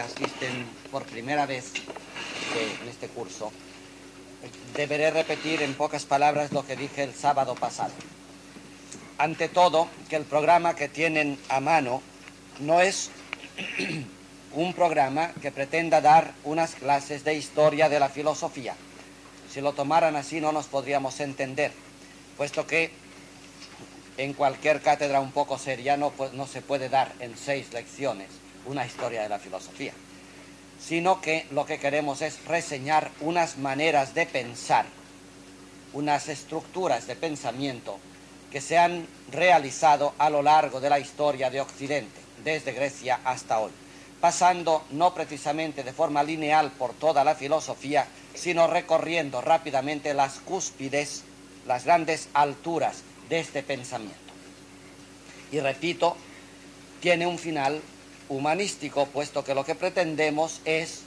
asisten por primera vez en este curso, deberé repetir en pocas palabras lo que dije el sábado pasado. Ante todo, que el programa que tienen a mano no es un programa que pretenda dar unas clases de historia de la filosofía. Si lo tomaran así no nos podríamos entender, puesto que en cualquier cátedra un poco seria no, se puede dar en seis lecciones una historia de la filosofía, sino que lo que queremos es reseñar unas maneras de pensar, unas estructuras de pensamiento que se han realizado a lo largo de la historia de Occidente, desde Grecia hasta hoy, pasando no precisamente de forma lineal por toda la filosofía, sino recorriendo rápidamente las cúspides, las grandes alturas de este pensamiento. Y repito, tiene un final humanístico, puesto que lo que pretendemos es,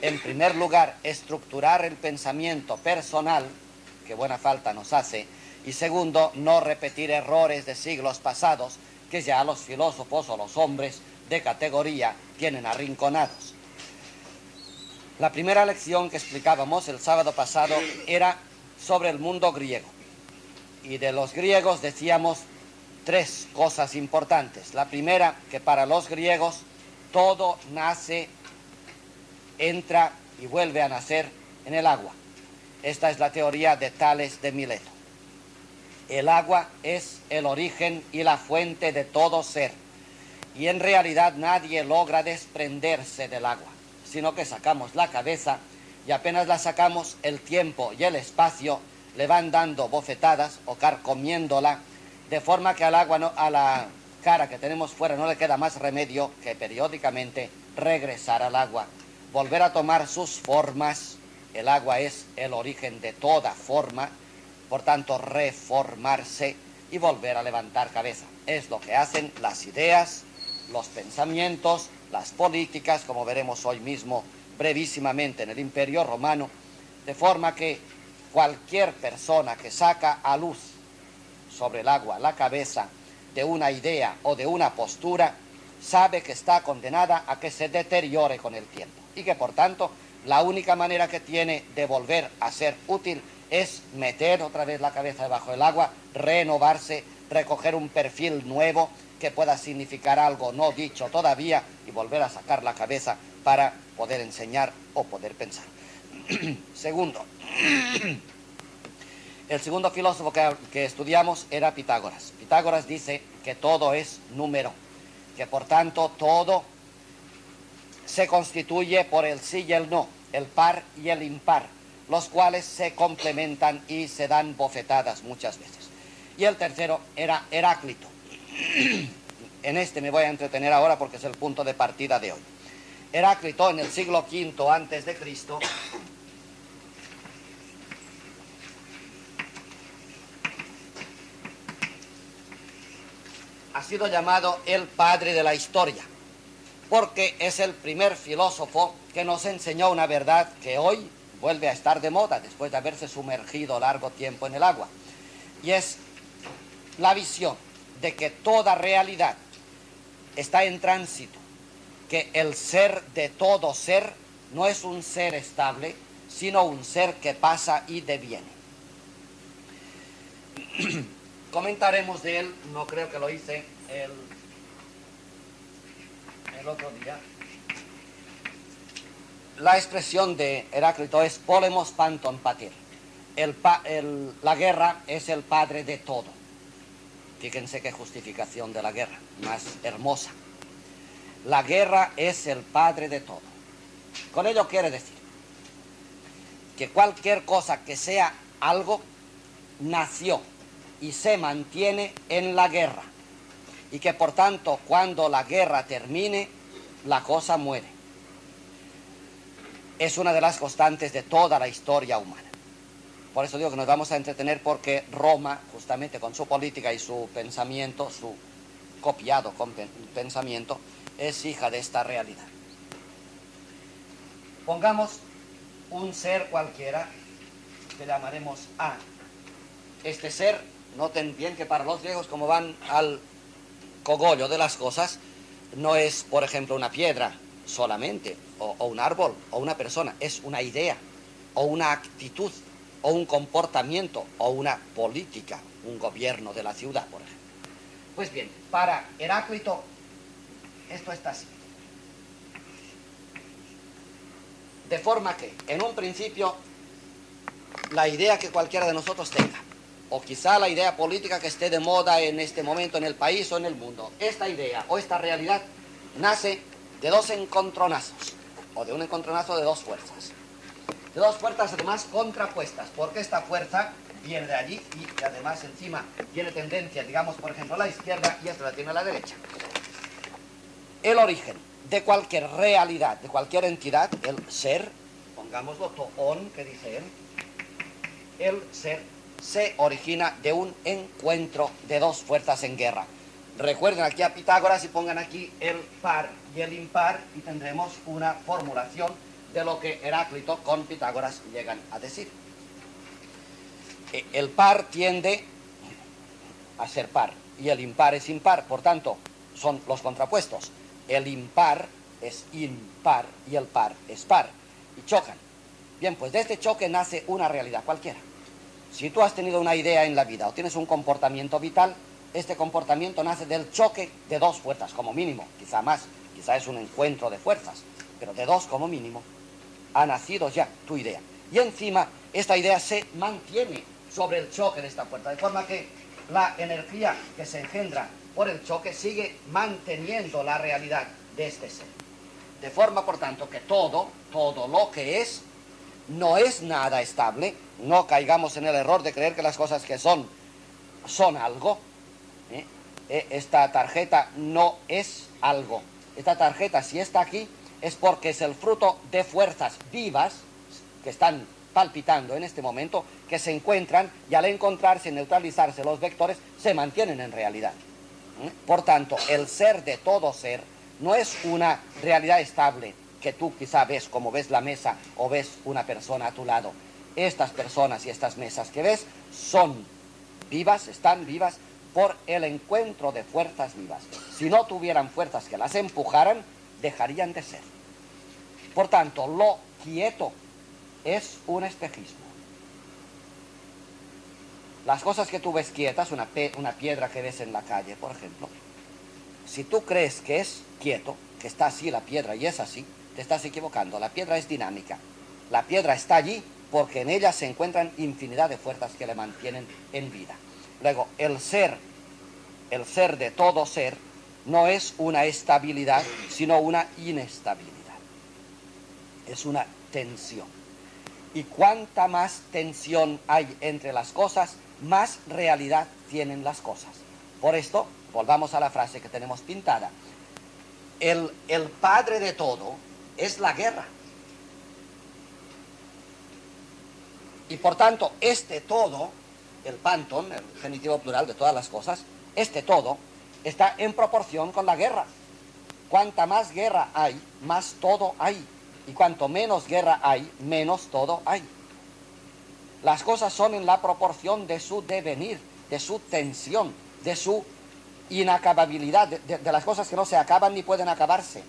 en primer lugar, estructurar el pensamiento personal, que buena falta nos hace, y segundo, no repetir errores de siglos pasados que ya los filósofos o los hombres de categoría tienen arrinconados. La primera lección que explicábamos el sábado pasado era sobre el mundo griego. Y de los griegos decíamos tres cosas importantes. La primera, que para los griegos todo nace, entra y vuelve a nacer en el agua. Esta es la teoría de Tales de Mileto. El agua es el origen y la fuente de todo ser. Y en realidad nadie logra desprenderse del agua, sino que sacamos la cabeza y apenas la sacamos, el tiempo y el espacio le van dando bofetadas o carcomiéndola, de forma que al agua, a la cara que tenemos fuera no le queda más remedio que periódicamente regresar al agua, volver a tomar sus formas. El agua es el origen de toda forma por tanto reformarse y volver a levantar cabeza. Es lo que hacen las ideas, los pensamientos, las políticas, como veremos hoy mismo brevísimamente en el Imperio Romano, de forma que cualquier persona que saca a luz sobre el agua la cabeza de una idea o de una postura, sabe que está condenada a que se deteriore con el tiempo y que por tanto la única manera que tiene de volver a ser útil es meter otra vez la cabeza debajo del agua, renovarse, recoger un perfil nuevo que pueda significar algo no dicho todavía y volver a sacar la cabeza para poder enseñar o poder pensar. Segundo, el segundo filósofo que, estudiamos era Pitágoras. Pitágoras dice que todo es número, que por tanto todo se constituye por el sí y el no, el par y el impar los cuales se complementan y se dan bofetadas muchas veces. Y el tercero era Heráclito. en este me voy a entretener ahora porque es el punto de partida de hoy. Heráclito en el siglo V antes de Cristo ha sido llamado el padre de la historia, porque es el primer filósofo que nos enseñó una verdad que hoy vuelve a estar de moda después de haberse sumergido largo tiempo en el agua. Y es la visión de que toda realidad está en tránsito, que el ser de todo ser no es un ser estable, sino un ser que pasa y deviene. Comentaremos de él, no creo que lo hice el, el otro día, la expresión de Heráclito es polemos panton patir. la guerra es el padre de todo. Fíjense qué justificación de la guerra, más hermosa. La guerra es el padre de todo. Con ello quiere decir que cualquier cosa que sea algo nació y se mantiene en la guerra. Y que por tanto cuando la guerra termine, la cosa muere es una de las constantes de toda la historia humana. Por eso digo que nos vamos a entretener porque Roma, justamente con su política y su pensamiento, su copiado pensamiento, es hija de esta realidad. Pongamos un ser cualquiera que llamaremos A. Este ser, noten bien que para los griegos, como van al cogollo de las cosas, no es, por ejemplo, una piedra, solamente, o, o un árbol, o una persona, es una idea, o una actitud, o un comportamiento, o una política, un gobierno de la ciudad, por ejemplo. Pues bien, para Heráclito, esto está así. De forma que, en un principio, la idea que cualquiera de nosotros tenga, o quizá la idea política que esté de moda en este momento en el país o en el mundo, esta idea o esta realidad nace de dos encontronazos, o de un encontronazo de dos fuerzas. De dos fuerzas además contrapuestas, porque esta fuerza viene de allí y además encima tiene tendencia, digamos, por ejemplo, a la izquierda y esta la tiene a la derecha. El origen de cualquier realidad, de cualquier entidad, el ser, pongámoslo toón, que dice él, el ser se origina de un encuentro de dos fuerzas en guerra. Recuerden aquí a Pitágoras y pongan aquí el par y el impar y tendremos una formulación de lo que Heráclito con Pitágoras llegan a decir. E, el par tiende a ser par y el impar es impar, por tanto, son los contrapuestos. El impar es impar y el par es par y chocan. Bien, pues de este choque nace una realidad cualquiera. Si tú has tenido una idea en la vida o tienes un comportamiento vital, este comportamiento nace del choque de dos fuerzas, como mínimo, quizá más, quizá es un encuentro de fuerzas, pero de dos como mínimo, ha nacido ya tu idea. Y encima, esta idea se mantiene sobre el choque de esta fuerza, de forma que la energía que se engendra por el choque sigue manteniendo la realidad de este ser. De forma, por tanto, que todo, todo lo que es, no es nada estable, no caigamos en el error de creer que las cosas que son, son algo. ¿eh? E, esta tarjeta no es algo. Esta tarjeta, si está aquí, es porque es el fruto de fuerzas vivas que están palpitando en este momento, que se encuentran y al encontrarse, neutralizarse los vectores, se mantienen en realidad. ¿eh? Por tanto, el ser de todo ser no es una realidad estable que tú quizá ves como ves la mesa o ves una persona a tu lado. Estas personas y estas mesas que ves son vivas, están vivas por el encuentro de fuerzas vivas. Si no tuvieran fuerzas que las empujaran, dejarían de ser. Por tanto, lo quieto es un espejismo. Las cosas que tú ves quietas, una, una piedra que ves en la calle, por ejemplo, si tú crees que es quieto, que está así la piedra y es así, te estás equivocando. La piedra es dinámica. La piedra está allí porque en ella se encuentran infinidad de fuerzas que le mantienen en vida. Luego, el ser, el ser de todo ser, no es una estabilidad, sino una inestabilidad. Es una tensión. Y cuanta más tensión hay entre las cosas, más realidad tienen las cosas. Por esto, volvamos a la frase que tenemos pintada. El, el padre de todo es la guerra. Y por tanto, este todo, el pantón, el genitivo plural de todas las cosas, este todo está en proporción con la guerra. Cuanta más guerra hay, más todo hay. Y cuanto menos guerra hay, menos todo hay. Las cosas son en la proporción de su devenir, de su tensión, de su inacababilidad, de, de las cosas que no se acaban ni pueden acabarse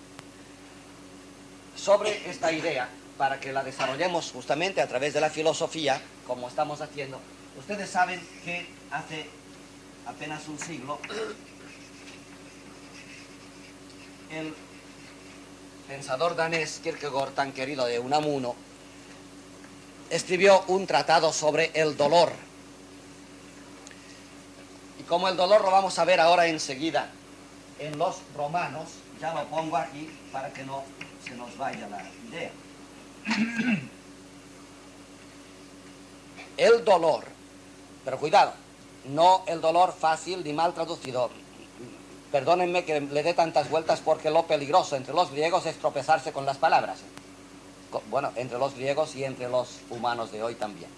sobre esta idea, para que la desarrollemos justamente a través de la filosofía, como estamos haciendo, ustedes saben que hace apenas un siglo el pensador danés Kierkegaard, tan querido de Unamuno, escribió un tratado sobre el dolor. Y como el dolor lo vamos a ver ahora enseguida en los romanos, ya lo pongo aquí para que no se nos vaya la idea. El dolor, pero cuidado, no el dolor fácil ni mal traducido. Perdónenme que le dé tantas vueltas porque lo peligroso entre los griegos es tropezarse con las palabras. Bueno, entre los griegos y entre los humanos de hoy también.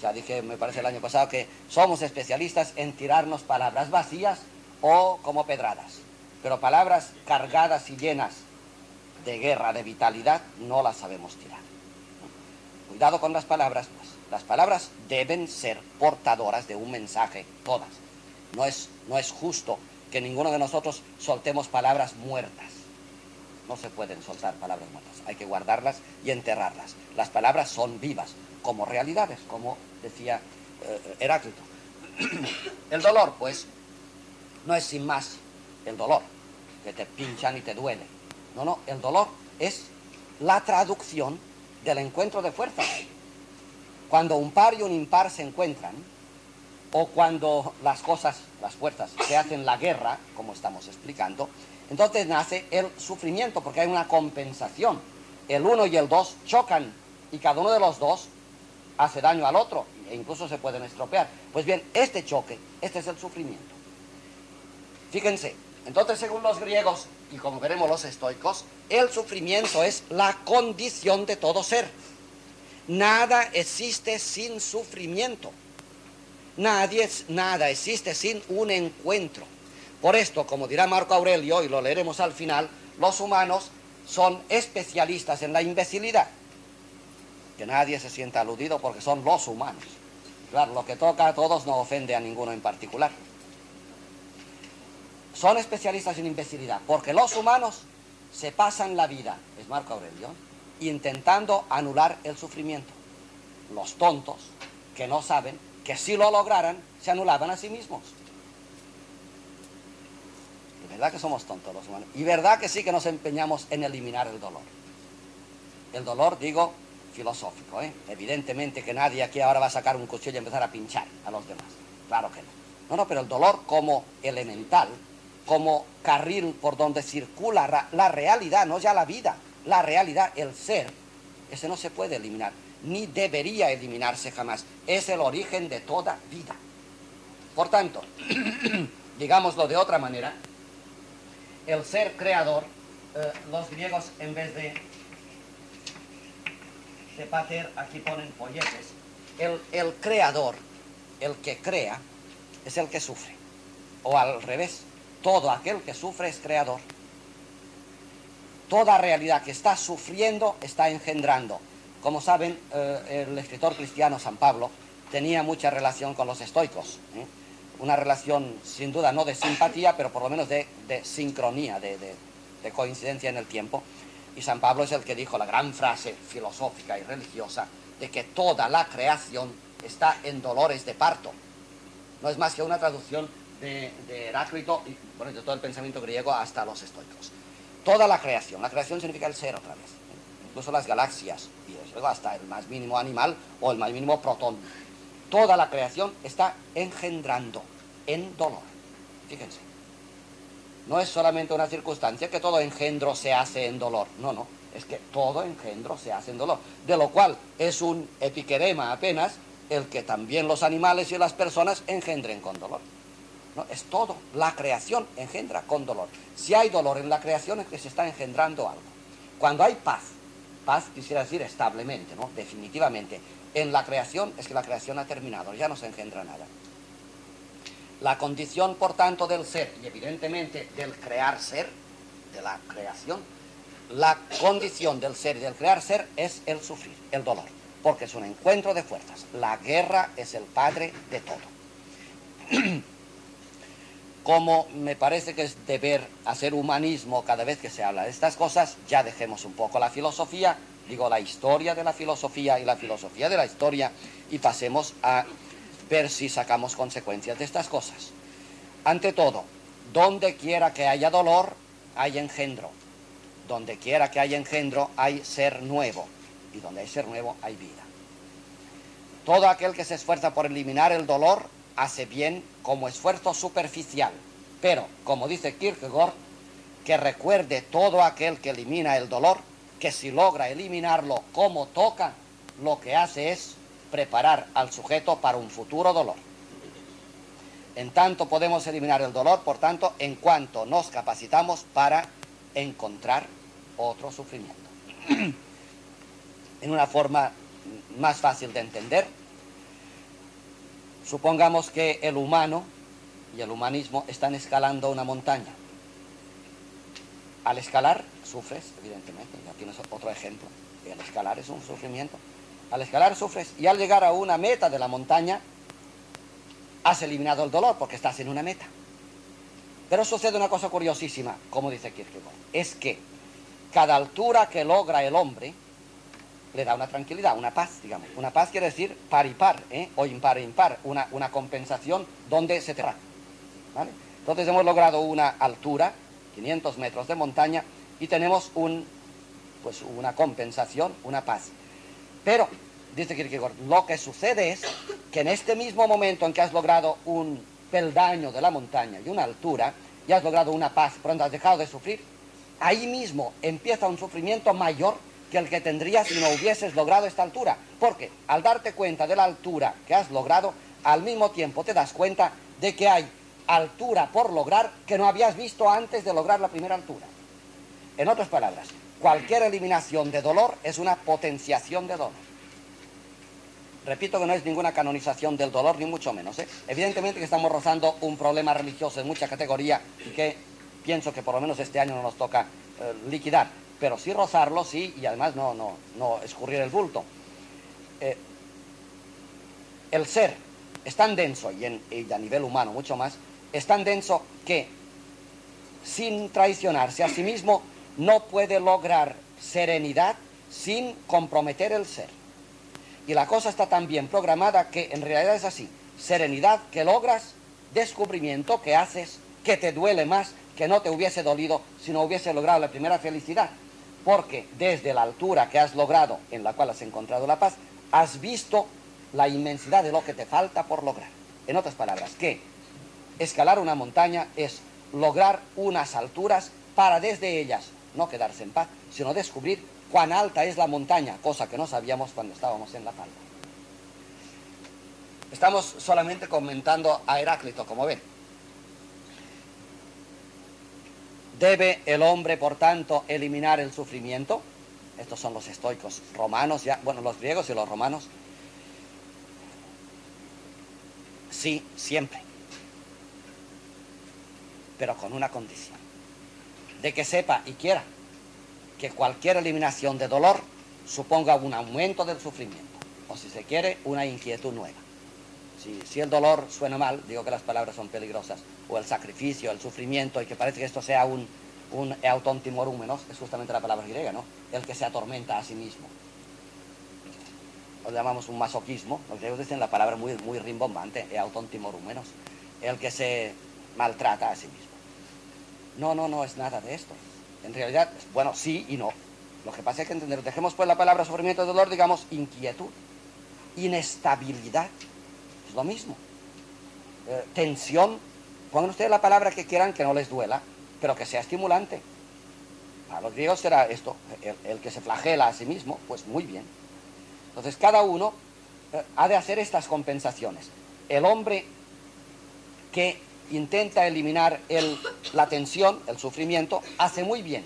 Ya dije, me parece el año pasado, que somos especialistas en tirarnos palabras vacías o como pedradas. Pero palabras cargadas y llenas de guerra, de vitalidad, no las sabemos tirar. Cuidado con las palabras, pues. Las palabras deben ser portadoras de un mensaje, todas. No es, no es justo que ninguno de nosotros soltemos palabras muertas. No se pueden soltar palabras muertas. Hay que guardarlas y enterrarlas. Las palabras son vivas, como realidades, como decía eh, Heráclito. El dolor, pues, no es sin más el dolor, que te pinchan y te duele. No, no, el dolor es la traducción del encuentro de fuerzas. Cuando un par y un impar se encuentran, o cuando las cosas, las fuerzas, se hacen la guerra, como estamos explicando, entonces nace el sufrimiento, porque hay una compensación. El uno y el dos chocan y cada uno de los dos hace daño al otro e incluso se pueden estropear. Pues bien, este choque, este es el sufrimiento. Fíjense, entonces según los griegos y como veremos los estoicos, el sufrimiento es la condición de todo ser. Nada existe sin sufrimiento. Nadie, nada existe sin un encuentro. Por esto, como dirá Marco Aurelio, y lo leeremos al final, los humanos son especialistas en la imbecilidad. Que nadie se sienta aludido porque son los humanos. Claro, lo que toca a todos no ofende a ninguno en particular. Son especialistas en imbecilidad porque los humanos se pasan la vida, es Marco Aurelio, intentando anular el sufrimiento. Los tontos, que no saben que si lo lograran, se anulaban a sí mismos. Y verdad que somos tontos los humanos. Y verdad que sí que nos empeñamos en eliminar el dolor. El dolor, digo, filosófico. ¿eh? Evidentemente que nadie aquí ahora va a sacar un cuchillo y empezar a pinchar a los demás. Claro que no. No, no, pero el dolor como elemental, como carril por donde circula la realidad, no ya la vida, la realidad, el ser, ese no se puede eliminar, ni debería eliminarse jamás. Es el origen de toda vida. Por tanto, digámoslo de otra manera, el ser creador, eh, los griegos en vez de, de pater, aquí ponen polletes, el, el creador, el que crea, es el que sufre. O al revés, todo aquel que sufre es creador. Toda realidad que está sufriendo está engendrando. Como saben, eh, el escritor cristiano San Pablo tenía mucha relación con los estoicos. ¿eh? Una relación, sin duda, no de simpatía, pero por lo menos de, sincronía, de, de coincidencia en el tiempo. Y San Pablo es el que dijo la gran frase filosófica y religiosa de que toda la creación está en dolores de parto. No es más que una traducción de, Heráclito y bueno, de todo el pensamiento griego hasta los estoicos. Toda la creación, la creación significa el ser otra vez, incluso las galaxias y luego hasta el más mínimo animal o el más mínimo protón. Toda la creación está engendrando en dolor. Fíjense. No es solamente una circunstancia que todo engendro se hace en dolor. No, no. Es que todo engendro se hace en dolor. De lo cual es un epiquerema apenas el que también los animales y las personas engendren con dolor. No, es todo. La creación engendra con dolor. Si hay dolor en la creación es que se está engendrando algo. Cuando hay paz, paz quisiera decir establemente, ¿no? Definitivamente. En la creación es que la creación ha terminado, ya no se engendra nada. La condición, por tanto, del ser, y evidentemente del crear ser, de la creación, la condición del ser y del crear ser es el sufrir, el dolor, porque es un encuentro de fuerzas. La guerra es el padre de todo. como me parece que es deber hacer humanismo cada vez que se habla de estas cosas, ya dejemos un poco la filosofía, digo la historia de la filosofía y la filosofía de la historia, y pasemos a ver si sacamos consecuencias de estas cosas. Ante todo, donde quiera que haya dolor, hay engendro. Donde quiera que haya engendro, hay ser nuevo. Y donde hay ser nuevo, hay vida. Todo aquel que se esfuerza por eliminar el dolor hace bien como esfuerzo superficial, pero, como dice Kierkegaard, que recuerde todo aquel que elimina el dolor, que si logra eliminarlo como toca, lo que hace es preparar al sujeto para un futuro dolor. En tanto podemos eliminar el dolor, por tanto, en cuanto nos capacitamos para encontrar otro sufrimiento. en una forma más fácil de entender, Supongamos que el humano y el humanismo están escalando una montaña. Al escalar sufres, evidentemente, ya tienes otro ejemplo. El escalar es un sufrimiento. Al escalar sufres y al llegar a una meta de la montaña has eliminado el dolor porque estás en una meta. Pero sucede una cosa curiosísima, como dice Kierkegaard, es que cada altura que logra el hombre le da una tranquilidad, una paz, digamos. Una paz quiere decir par y par, ¿eh? o impar e impar, una, una compensación donde se te va. ¿vale? Entonces hemos logrado una altura, 500 metros de montaña, y tenemos un, pues una compensación, una paz. Pero, dice Kierkegaard, lo que sucede es que en este mismo momento en que has logrado un peldaño de la montaña y una altura, y has logrado una paz, pronto has dejado de sufrir, ahí mismo empieza un sufrimiento mayor que el que tendrías si no hubieses logrado esta altura. Porque al darte cuenta de la altura que has logrado, al mismo tiempo te das cuenta de que hay altura por lograr que no habías visto antes de lograr la primera altura. En otras palabras, cualquier eliminación de dolor es una potenciación de dolor. Repito que no es ninguna canonización del dolor, ni mucho menos. ¿eh? Evidentemente que estamos rozando un problema religioso en mucha categoría que pienso que por lo menos este año no nos toca eh, liquidar, pero sí rozarlo, sí, y además no, no, no escurrir el bulto. Eh, el ser es tan denso, y, en, y a nivel humano mucho más, es tan denso que sin traicionarse a sí mismo no puede lograr serenidad sin comprometer el ser. Y la cosa está tan bien programada que en realidad es así. Serenidad que logras, descubrimiento que haces, que te duele más que no te hubiese dolido si no hubiese logrado la primera felicidad. Porque desde la altura que has logrado, en la cual has encontrado la paz, has visto la inmensidad de lo que te falta por lograr. En otras palabras, que escalar una montaña es lograr unas alturas para desde ellas no quedarse en paz, sino descubrir cuán alta es la montaña, cosa que no sabíamos cuando estábamos en la falda. Estamos solamente comentando a Heráclito, como ven. ¿Debe el hombre, por tanto, eliminar el sufrimiento? Estos son los estoicos romanos, ya, bueno, los griegos y los romanos. Sí, siempre. Pero con una condición. De que sepa y quiera que cualquier eliminación de dolor suponga un aumento del sufrimiento. O si se quiere, una inquietud nueva. Si, si, el dolor suena mal, digo que las palabras son peligrosas, o el sacrificio, el sufrimiento, y que parece que esto sea un, un eutontimorúmenos, es justamente la palabra griega, ¿no? El que se atormenta a sí mismo. Lo llamamos un masoquismo, los griegos dicen la palabra muy, muy rimbombante, eutontimorúmenos, el que se maltrata a sí mismo. No, no, no es nada de esto. En realidad, bueno, sí y no. Lo que pasa es que entender, dejemos pues la palabra sufrimiento dolor, digamos inquietud, inestabilidad, es lo mismo. Eh, tensión, pongan ustedes la palabra que quieran que no les duela, pero que sea estimulante. Para los griegos será esto, el, que se flagela a sí mismo, pues muy bien. Entonces cada uno eh, ha de hacer estas compensaciones. El hombre que intenta eliminar el, la tensión, el sufrimiento, hace muy bien,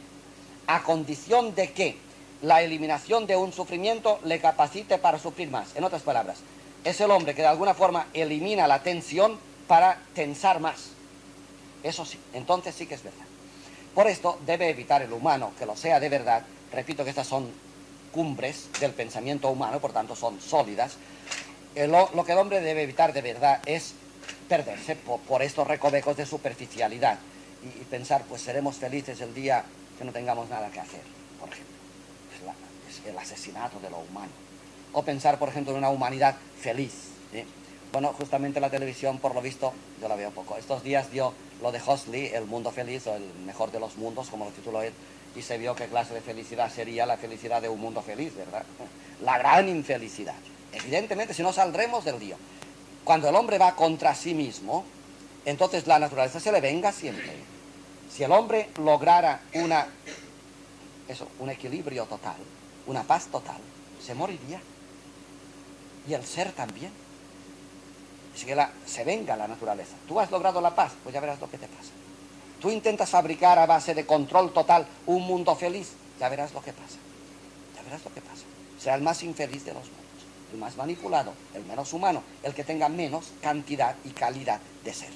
a condición de que la eliminación de un sufrimiento le capacite para sufrir más. En otras palabras, es el hombre que de alguna forma elimina la tensión para tensar más. Eso sí, entonces sí que es verdad. Por esto debe evitar el humano que lo sea de verdad. Repito que estas son cumbres del pensamiento humano, por tanto son sólidas. Eh, lo, que el hombre debe evitar de verdad es perderse por, por estos recovecos de superficialidad y, pensar, pues seremos felices el día que no tengamos nada que hacer, por ejemplo. Es, el asesinato de lo humano. O pensar, por ejemplo, en una humanidad feliz. ¿sí? Bueno, justamente la televisión, por lo visto, yo la veo poco. Estos días dio lo de Huxley, El mundo feliz, o el mejor de los mundos, como lo tituló él, y se vio qué clase de felicidad sería la felicidad de un mundo feliz, ¿verdad? La gran infelicidad. Evidentemente, si no saldremos del lío. Cuando el hombre va contra sí mismo, entonces la naturaleza se le venga siempre. Si el hombre lograra una, eso, un equilibrio total, una paz total, se moriría. Y el ser también. Así que la, se venga la naturaleza. Tú has logrado la paz, pues ya verás lo que te pasa. Tú intentas fabricar a base de control total un mundo feliz, ya verás lo que pasa. Ya verás lo que pasa. Será el más infeliz de los mundos, el más manipulado, el menos humano, el que tenga menos cantidad y calidad de ser.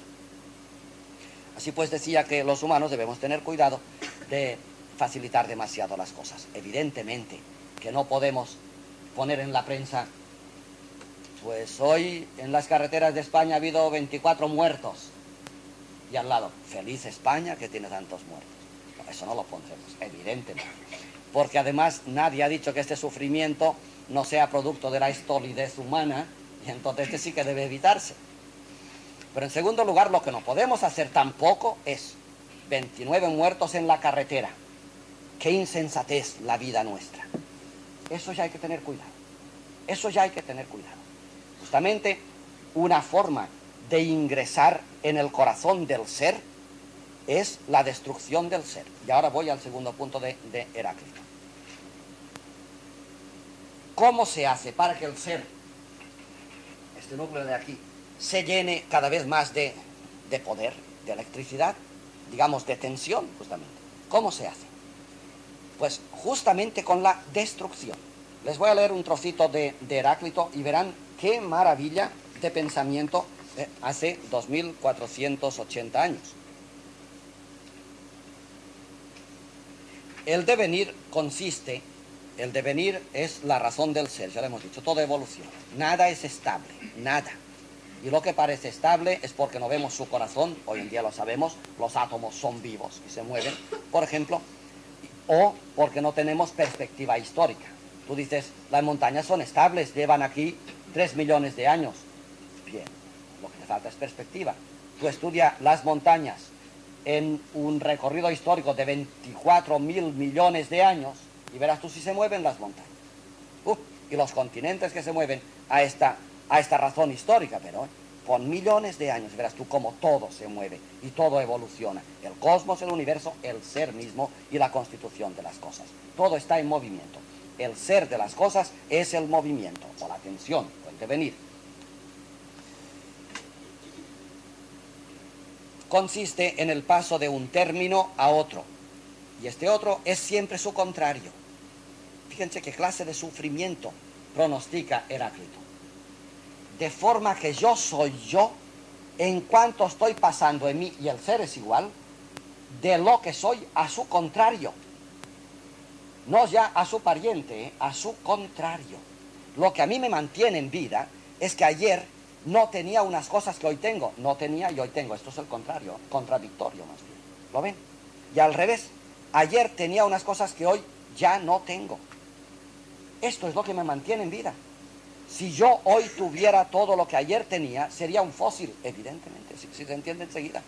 Así pues decía que los humanos debemos tener cuidado de facilitar demasiado las cosas. Evidentemente que no podemos poner en la prensa, pues hoy en las carreteras de España ha habido 24 muertos y al lado, feliz España que tiene tantos muertos. eso no lo pondremos, evidentemente. Porque además nadie ha dicho que este sufrimiento no sea producto de la estolidez humana, y entonces este sí que debe evitarse. Pero en segundo lugar, lo que no podemos hacer tampoco es 29 muertos en la carretera. Qué insensatez la vida nuestra. Eso ya hay que tener cuidado. Eso ya hay que tener cuidado. Justamente una forma de ingresar en el corazón del ser es la destrucción del ser. Y ahora voy al segundo punto de, Heráclito. ¿Cómo se hace para que el ser, este núcleo de aquí, se llene cada vez más de, de poder, de electricidad, digamos de tensión, justamente? ¿Cómo se hace? Pues justamente con la destrucción. Les voy a leer un trocito de, Heráclito y verán qué maravilla de pensamiento eh, hace 2480 años. El devenir consiste, el devenir es la razón del ser, ya lo hemos dicho, toda evolución. Nada es estable, nada. Y lo que parece estable es porque no vemos su corazón, hoy en día lo sabemos, los átomos son vivos y se mueven, por ejemplo, o porque no tenemos perspectiva histórica. Tú dices, las montañas son estables, llevan aquí tres millones de años. Bien, lo que le falta es perspectiva. Tú estudia las montañas en un recorrido histórico de 24 mil millones de años y verás tú si se mueven las montañas. y los continentes que se mueven a esta, a esta razón histórica, pero con millones de años verás tú cómo todo se mueve y todo evoluciona. El cosmos, el universo, el ser mismo y la constitución de las cosas. Todo está en movimiento el ser de las cosas es el movimiento, o la tensión, o el devenir. Consiste en el paso de un término a otro, y este otro es siempre su contrario. Fíjense qué clase de sufrimiento pronostica Heráclito. De forma que yo soy yo en cuanto estoy pasando en mí, y el ser es igual, de lo que soy a su contrario no ya a su pariente, ¿eh? a su contrario. Lo que a mí me mantiene en vida es que ayer no tenía unas cosas que hoy tengo, no tenía y hoy tengo. Esto es el contrario, contradictorio más bien. ¿Lo ven? Y al revés, ayer tenía unas cosas que hoy ya no tengo. Esto es lo que me mantiene en vida. Si yo hoy tuviera todo lo que ayer tenía, sería un fósil, evidentemente, si, se entiende enseguida.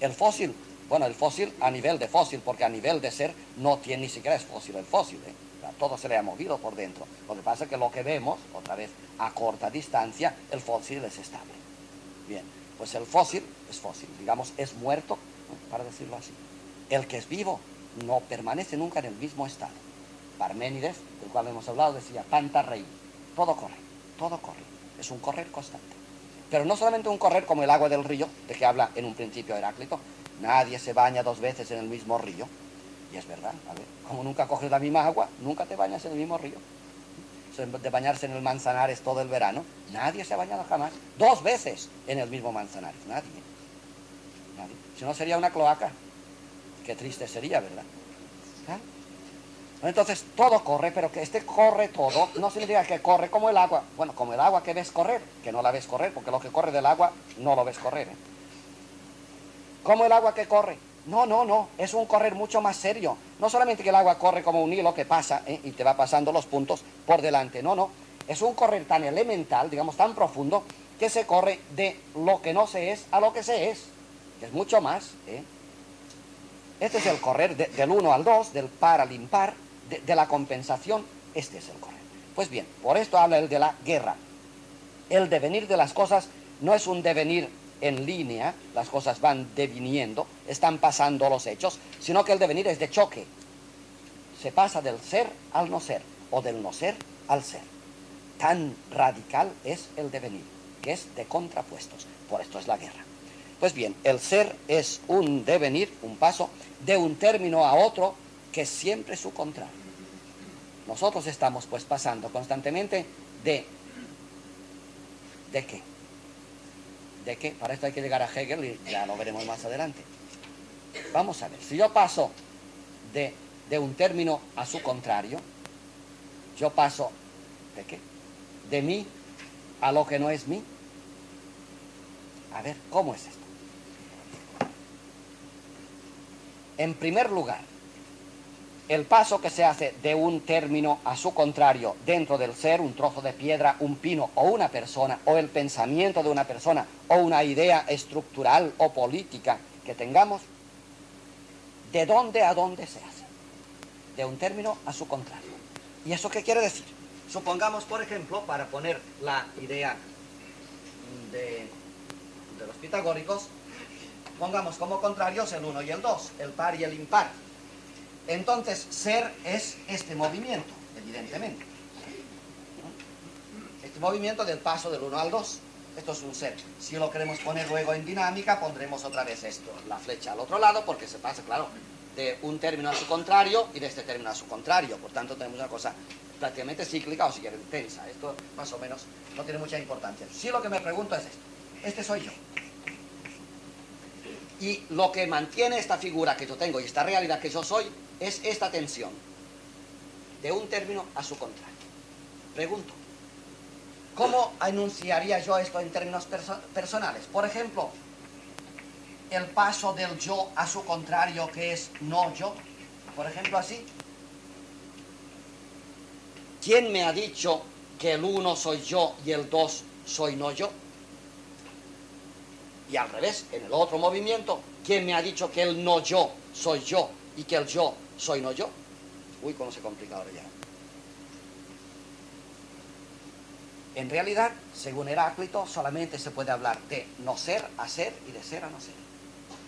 El fósil bueno, el fósil a nivel de fósil, porque a nivel de ser no tiene ni siquiera es fósil el fósil. ¿eh? todo se le ha movido por dentro. Lo que pasa es que lo que vemos, otra vez a corta distancia, el fósil es estable. Bien, pues el fósil es fósil, digamos, es muerto, para decirlo así. El que es vivo no permanece nunca en el mismo estado. Parménides, del cual hemos hablado, decía, tanta rey, todo corre, todo corre, es un correr constante. Pero no solamente un correr como el agua del río, de que habla en un principio Heráclito, Nadie se baña dos veces en el mismo río. Y es verdad, ¿vale? Como nunca coges la misma agua, nunca te bañas en el mismo río. De bañarse en el Manzanares todo el verano, nadie se ha bañado jamás. Dos veces en el mismo Manzanares, nadie. nadie. Si no sería una cloaca. Qué triste sería, ¿verdad? ¿Ah? Entonces todo corre, pero que este corre todo no significa que corre como el agua. Bueno, como el agua que ves correr, que no la ves correr, porque lo que corre del agua no lo ves correr. ¿eh? Como el agua que corre. No, no, no, es un correr mucho más serio. No solamente que el agua corre como un hilo que pasa ¿eh? y te va pasando los puntos por delante, no, no. Es un correr tan elemental, digamos, tan profundo, que se corre de lo que no se es a lo que se es, que es mucho más. ¿eh? Este es el correr del 1 al 2, del par al impar, de, de la compensación, este es el correr. Pues bien, por esto habla el de la guerra. El devenir de las cosas no es un devenir en línea, las cosas van deviniendo, están pasando los hechos, sino que el devenir es de choque. Se pasa del ser al no ser, o del no ser al ser. Tan radical es el devenir, que es de contrapuestos. Por esto es la guerra. Pues bien, el ser es un devenir, un paso, de un término a otro, que es siempre su contrario. Nosotros estamos pues pasando constantemente de... ¿De qué? De que para esto hay que llegar a Hegel y ya lo veremos más adelante. Vamos a ver, si yo paso de, de un término a su contrario, yo paso de qué? De mí a lo que no es mí. A ver, ¿cómo es esto? En primer lugar, el paso que se hace de un término a su contrario dentro del ser, un trozo de piedra, un pino o una persona, o el pensamiento de una persona, o una idea estructural o política que tengamos, ¿de dónde a dónde se hace? De un término a su contrario. ¿Y eso qué quiere decir? Supongamos, por ejemplo, para poner la idea de, los pitagóricos, pongamos como contrarios el 1 y el 2, el par y el impar. Entonces, ser es este movimiento, evidentemente. Este movimiento del paso del 1 al 2. Esto es un ser. Si lo queremos poner luego en dinámica, pondremos otra vez esto, la flecha al otro lado, porque se pasa, claro, de un término a su contrario y de este término a su contrario. Por tanto, tenemos una cosa prácticamente cíclica o si quieren tensa. Esto más o menos no tiene mucha importancia. Si lo que me pregunto es esto. Este soy yo. Y lo que mantiene esta figura que yo tengo y esta realidad que yo soy es esta tensión de un término a su contrario. Pregunto, ¿cómo enunciaría yo esto en términos perso personales? Por ejemplo, el paso del yo a su contrario que es no yo, por ejemplo así. ¿Quién me ha dicho que el uno soy yo y el dos soy no yo? Y al revés, en el otro movimiento, ¿quién me ha dicho que el no yo soy yo y que el yo soy no yo? Uy, cómo se complica ahora ya. En realidad, según Heráclito, solamente se puede hablar de no ser a ser y de ser a no ser.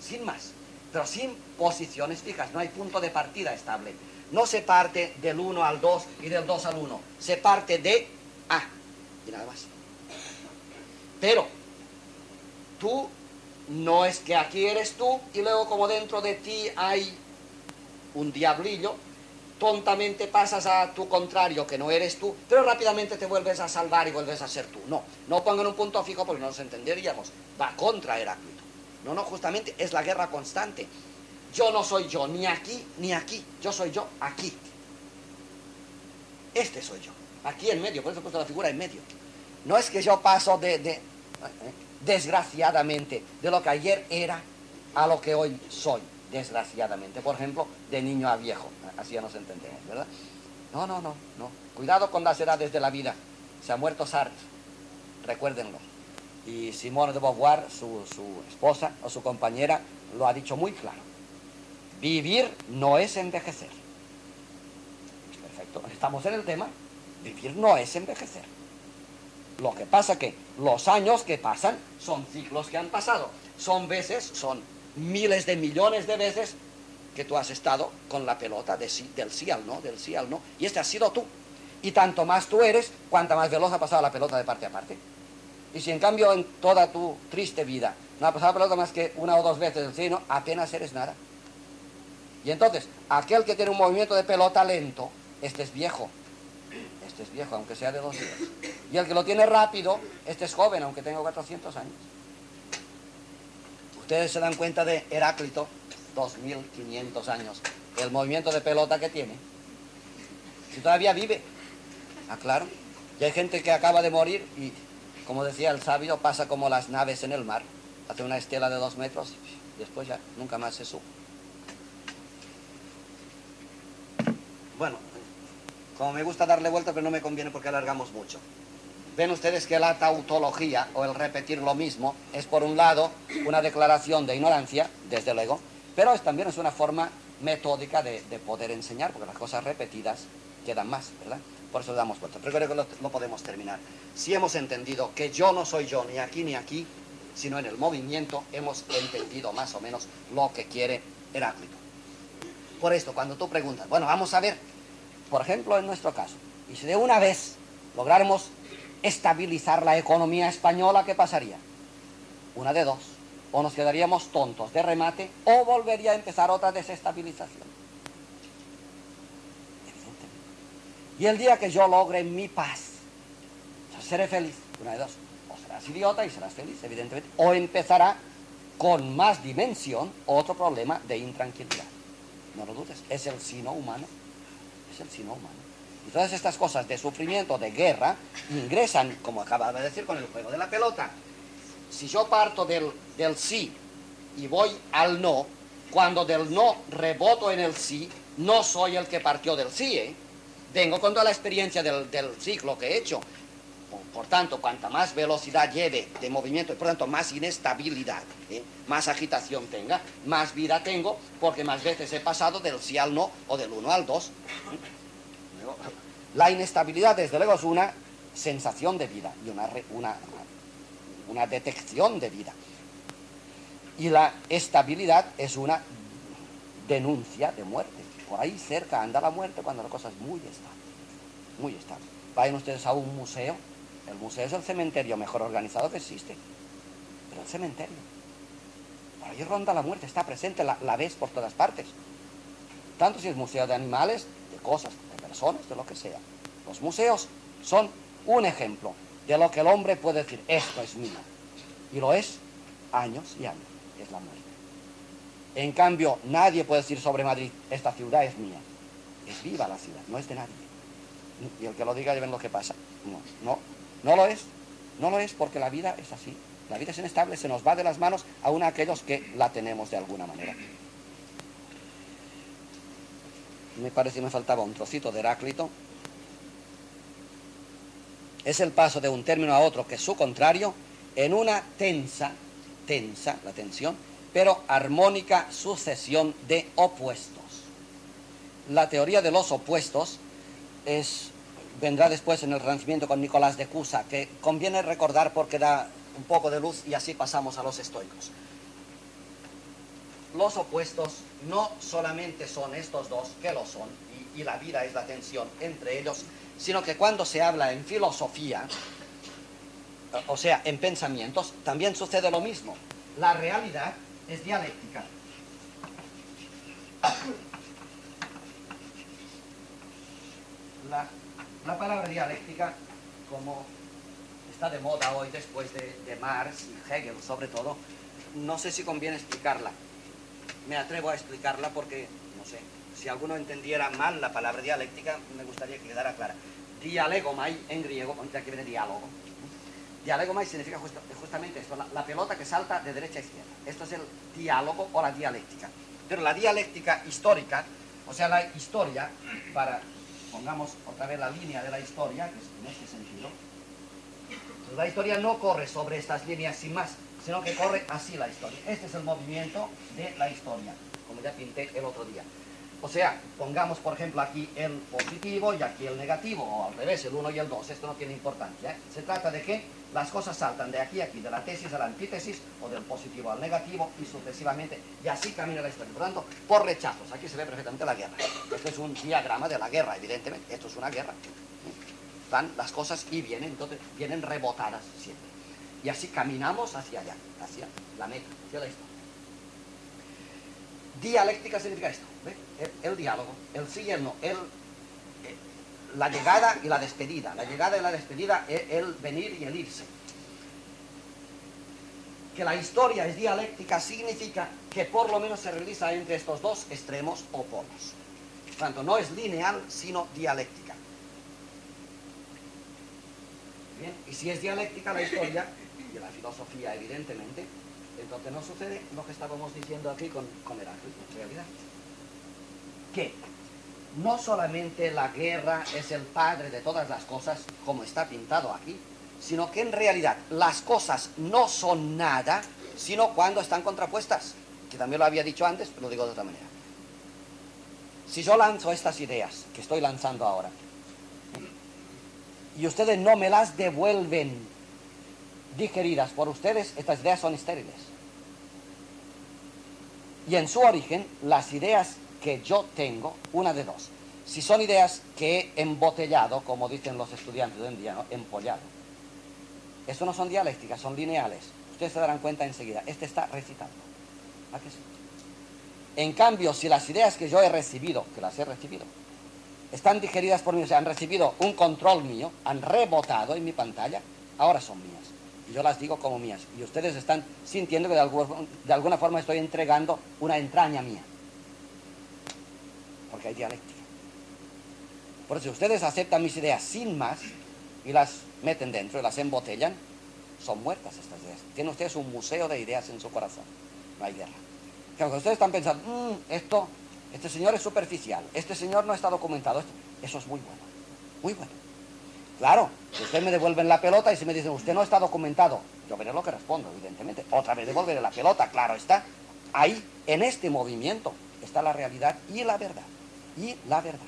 Sin más, pero sin posiciones fijas, no hay punto de partida estable. No se parte del 1 al 2 y del 2 al 1, se parte de A y nada más. Pero tú no es que aquí eres tú y luego como dentro de ti hay un diablillo, tontamente pasas a tu contrario, que no eres tú, pero rápidamente te vuelves a salvar y vuelves a ser tú. No, no pongan un punto fijo porque no nos entenderíamos. Va contra Heráclito. No, no, justamente es la guerra constante. Yo no soy yo, ni aquí, ni aquí. Yo soy yo aquí. Este soy yo. Aquí en medio, por eso he puesto la figura en medio. No es que yo paso de, de desgraciadamente, de lo que ayer era a lo que hoy soy, desgraciadamente. Por ejemplo, de niño a viejo. Así ya nos entendemos, ¿verdad? No, no, no, no. Cuidado con las edades de la vida. Se ha muerto Sartre, recuérdenlo. Y Simone de Beauvoir, su, su esposa o su compañera, lo ha dicho muy claro. Vivir no es envejecer. Perfecto, estamos en el tema. Vivir no es envejecer. Lo que pasa que los años que pasan son ciclos que han pasado. Son veces, son miles de millones de veces que tú has estado con la pelota de sí, del sí al no, del sí al no. Y este has sido tú. Y tanto más tú eres, cuanta más veloz ha pasado la pelota de parte a parte. Y si en cambio en toda tu triste vida no ha pasado la pelota más que una o dos veces el sí no, apenas eres nada. Y entonces, aquel que tiene un movimiento de pelota lento, este es viejo. Este es viejo, aunque sea de dos días. Y el que lo tiene rápido, este es joven, aunque tenga 400 años. Ustedes se dan cuenta de Heráclito, 2500 años, el movimiento de pelota que tiene. Si todavía vive, ah, claro. Y hay gente que acaba de morir y, como decía el sabio, pasa como las naves en el mar. Hace una estela de dos metros y después ya nunca más se sube. Bueno, como me gusta darle vuelta, pero no me conviene porque alargamos mucho. Ven ustedes que la tautología, o el repetir lo mismo, es por un lado una declaración de ignorancia, desde luego, pero también es una forma metódica de, de, poder enseñar, porque las cosas repetidas quedan más, ¿verdad? Por eso le damos vuelta. Pero creo que lo, lo podemos terminar. Si hemos entendido que yo no soy yo ni aquí ni aquí, sino en el movimiento, hemos entendido más o menos lo que quiere Heráclito. Por esto, cuando tú preguntas, bueno, vamos a ver, por ejemplo, en nuestro caso, y si de una vez lográramos estabilizar la economía española, ¿qué pasaría? Una de dos. O nos quedaríamos tontos de remate o volvería a empezar otra desestabilización. Evidentemente. Y el día que yo logre mi paz, seré feliz. Una de dos. O serás idiota y serás feliz, evidentemente. O empezará con más dimensión otro problema de intranquilidad. No lo dudes. Es el sino humano. Es el sino humano. Y todas estas cosas de sufrimiento, de guerra, ingresan, como acaba de decir, con el juego de la pelota. Si yo parto del, del sí y voy al no, Cuando del no reboto en el sí, no soy el que partió del sí, ¿eh? Vengo con toda la experiencia del, ciclo que he hecho. Por, tanto, cuanta más velocidad lleve de movimiento y por tanto más inestabilidad, ¿eh? más agitación tenga, más vida tengo, porque más veces he pasado del sí al no o del 1 al 2. La inestabilidad, desde luego, es una sensación de vida y una, una, una detección de vida. Y la estabilidad es una denuncia de muerte. Por ahí cerca anda la muerte cuando la cosa es muy estable. Muy estable. Vayan ustedes a un museo. El museo es el cementerio mejor organizado que existe. Pero el cementerio. Por ahí ronda la muerte, está presente, la, la ves por todas partes. Tanto si es museo de animales, de cosas, personas, de lo que sea. Los museos son un ejemplo de lo que el hombre puede decir, esto es mío. Y lo es años y años, es la muerte. En cambio, nadie puede decir sobre Madrid, esta ciudad es mía. Es viva la ciudad, no es de nadie. Y el que lo diga ya ven lo que pasa. No, no, no lo es. No lo es porque la vida es así. La vida es inestable, se nos va de las manos aún a aquellos que la tenemos de alguna manera. Me parece que me faltaba un trocito de Heráclito es el paso de un término a otro que es su contrario en una tensa, tensa, la tensión, pero armónica sucesión de opuestos. La teoría de los opuestos es, vendrá después en el Renacimiento con Nicolás de Cusa, que conviene recordar porque da un poco de luz y así pasamos a los estoicos. Los opuestos no solamente son estos dos, que lo son, y la vida es la tensión entre ellos, sino que cuando se habla en filosofía, o sea, en pensamientos, también sucede lo mismo. La realidad es dialéctica. La, palabra dialéctica, como está de moda hoy después de, Marx y Hegel sobre todo, no sé si conviene explicarla. Me atrevo a explicarla porque, no sé, si alguno entendiera mal la palabra dialéctica, me gustaría que quedara clara. Dialegomai en griego, de aquí viene diálogo. Dialegomai significa justamente esto, la, pelota que salta de derecha a izquierda. Esto es el diálogo o la dialéctica. Pero la dialéctica histórica, o sea, la historia, para, pongamos otra vez la línea de la historia, que es en este sentido, la historia no corre sobre estas líneas sin más, sino que corre así la historia. Este es el movimiento de la historia, como ya pinté el otro día. O sea, pongamos por ejemplo aquí el positivo y aquí el negativo, o al revés, el 1 y el 2, esto no tiene importancia. ¿eh? Se trata de que las cosas saltan de aquí a aquí, de la tesis a la antítesis, o del positivo al negativo, y sucesivamente, y así camina la historia. Por lo tanto, por rechazos, aquí se ve perfectamente la guerra. Esto es un diagrama de la guerra, evidentemente, esto es una guerra. Van las cosas y vienen, entonces, vienen rebotadas siempre. Y así caminamos hacia allá, hacia la meta, hacia la historia. Dialéctica significa esto, El, diálogo, el sí y el no, el, eh, la llegada y la despedida, la llegada y la despedida, el, el venir y el irse. Que la historia es dialéctica significa que por lo menos se realiza entre estos dos extremos o polos. Por tanto, no es lineal, sino dialéctica. Bien, y si es dialéctica la historia, y la filosofía evidentemente, entonces no sucede lo que estábamos diciendo aquí con, con Heráclito, en realidad. Que no solamente la guerra es el padre de todas las cosas, como está pintado aquí, sino que en realidad las cosas no son nada, sino cuando están contrapuestas. Que también lo había dicho antes, pero lo digo de otra manera. Si yo lanzo estas ideas que estoy lanzando ahora, y ustedes no me las devuelven digeridas por ustedes, estas ideas son estériles. Y en su origen, las ideas que yo tengo, una de dos. Si son ideas que he embotellado, como dicen los estudiantes de hoy en día, ¿no? empollado. Eso no son dialécticas, son lineales. Ustedes se darán cuenta enseguida. Este está recitando. ¿A qué sí? En cambio, si las ideas que yo he recibido, que las he recibido, están digeridas por mí, o sea, han recibido un control mío, han rebotado en mi pantalla, ahora son mías yo las digo como mías. Y ustedes están sintiendo que de, alguna forma estoy entregando una entraña mía. Porque hay dialéctica. Por eso, si ustedes aceptan mis ideas sin más y las meten dentro y las embotellan, son muertas estas ideas. Tienen ustedes un museo de ideas en su corazón. No hay guerra. Claro, ustedes están pensando, "Mm, esto, este señor es superficial, este señor no está documentado. Eso es muy bueno, muy bueno. Claro, si ustedes me devuelven la pelota y si me dicen, usted no está documentado, yo veré lo que respondo, evidentemente. Otra vez devolveré la pelota, claro está. Ahí, en este movimiento, está la realidad y la verdad. Y la verdad.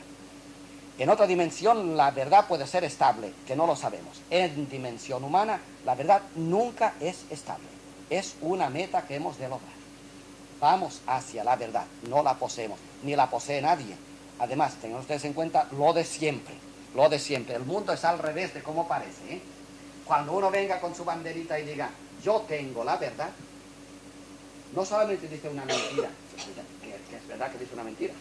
En otra dimensión, la verdad puede ser estable, que no lo sabemos. En dimensión humana, la verdad nunca es estable. Es una meta que hemos de lograr. Vamos hacia la verdad, no la poseemos, ni la posee nadie. Además, tengan ustedes en cuenta lo de siempre, lo de siempre. El mundo es al revés de cómo parece. ¿eh? Cuando uno venga con su banderita y diga, yo tengo la verdad, no solamente dice una mentira, que, es verdad que dice una mentira.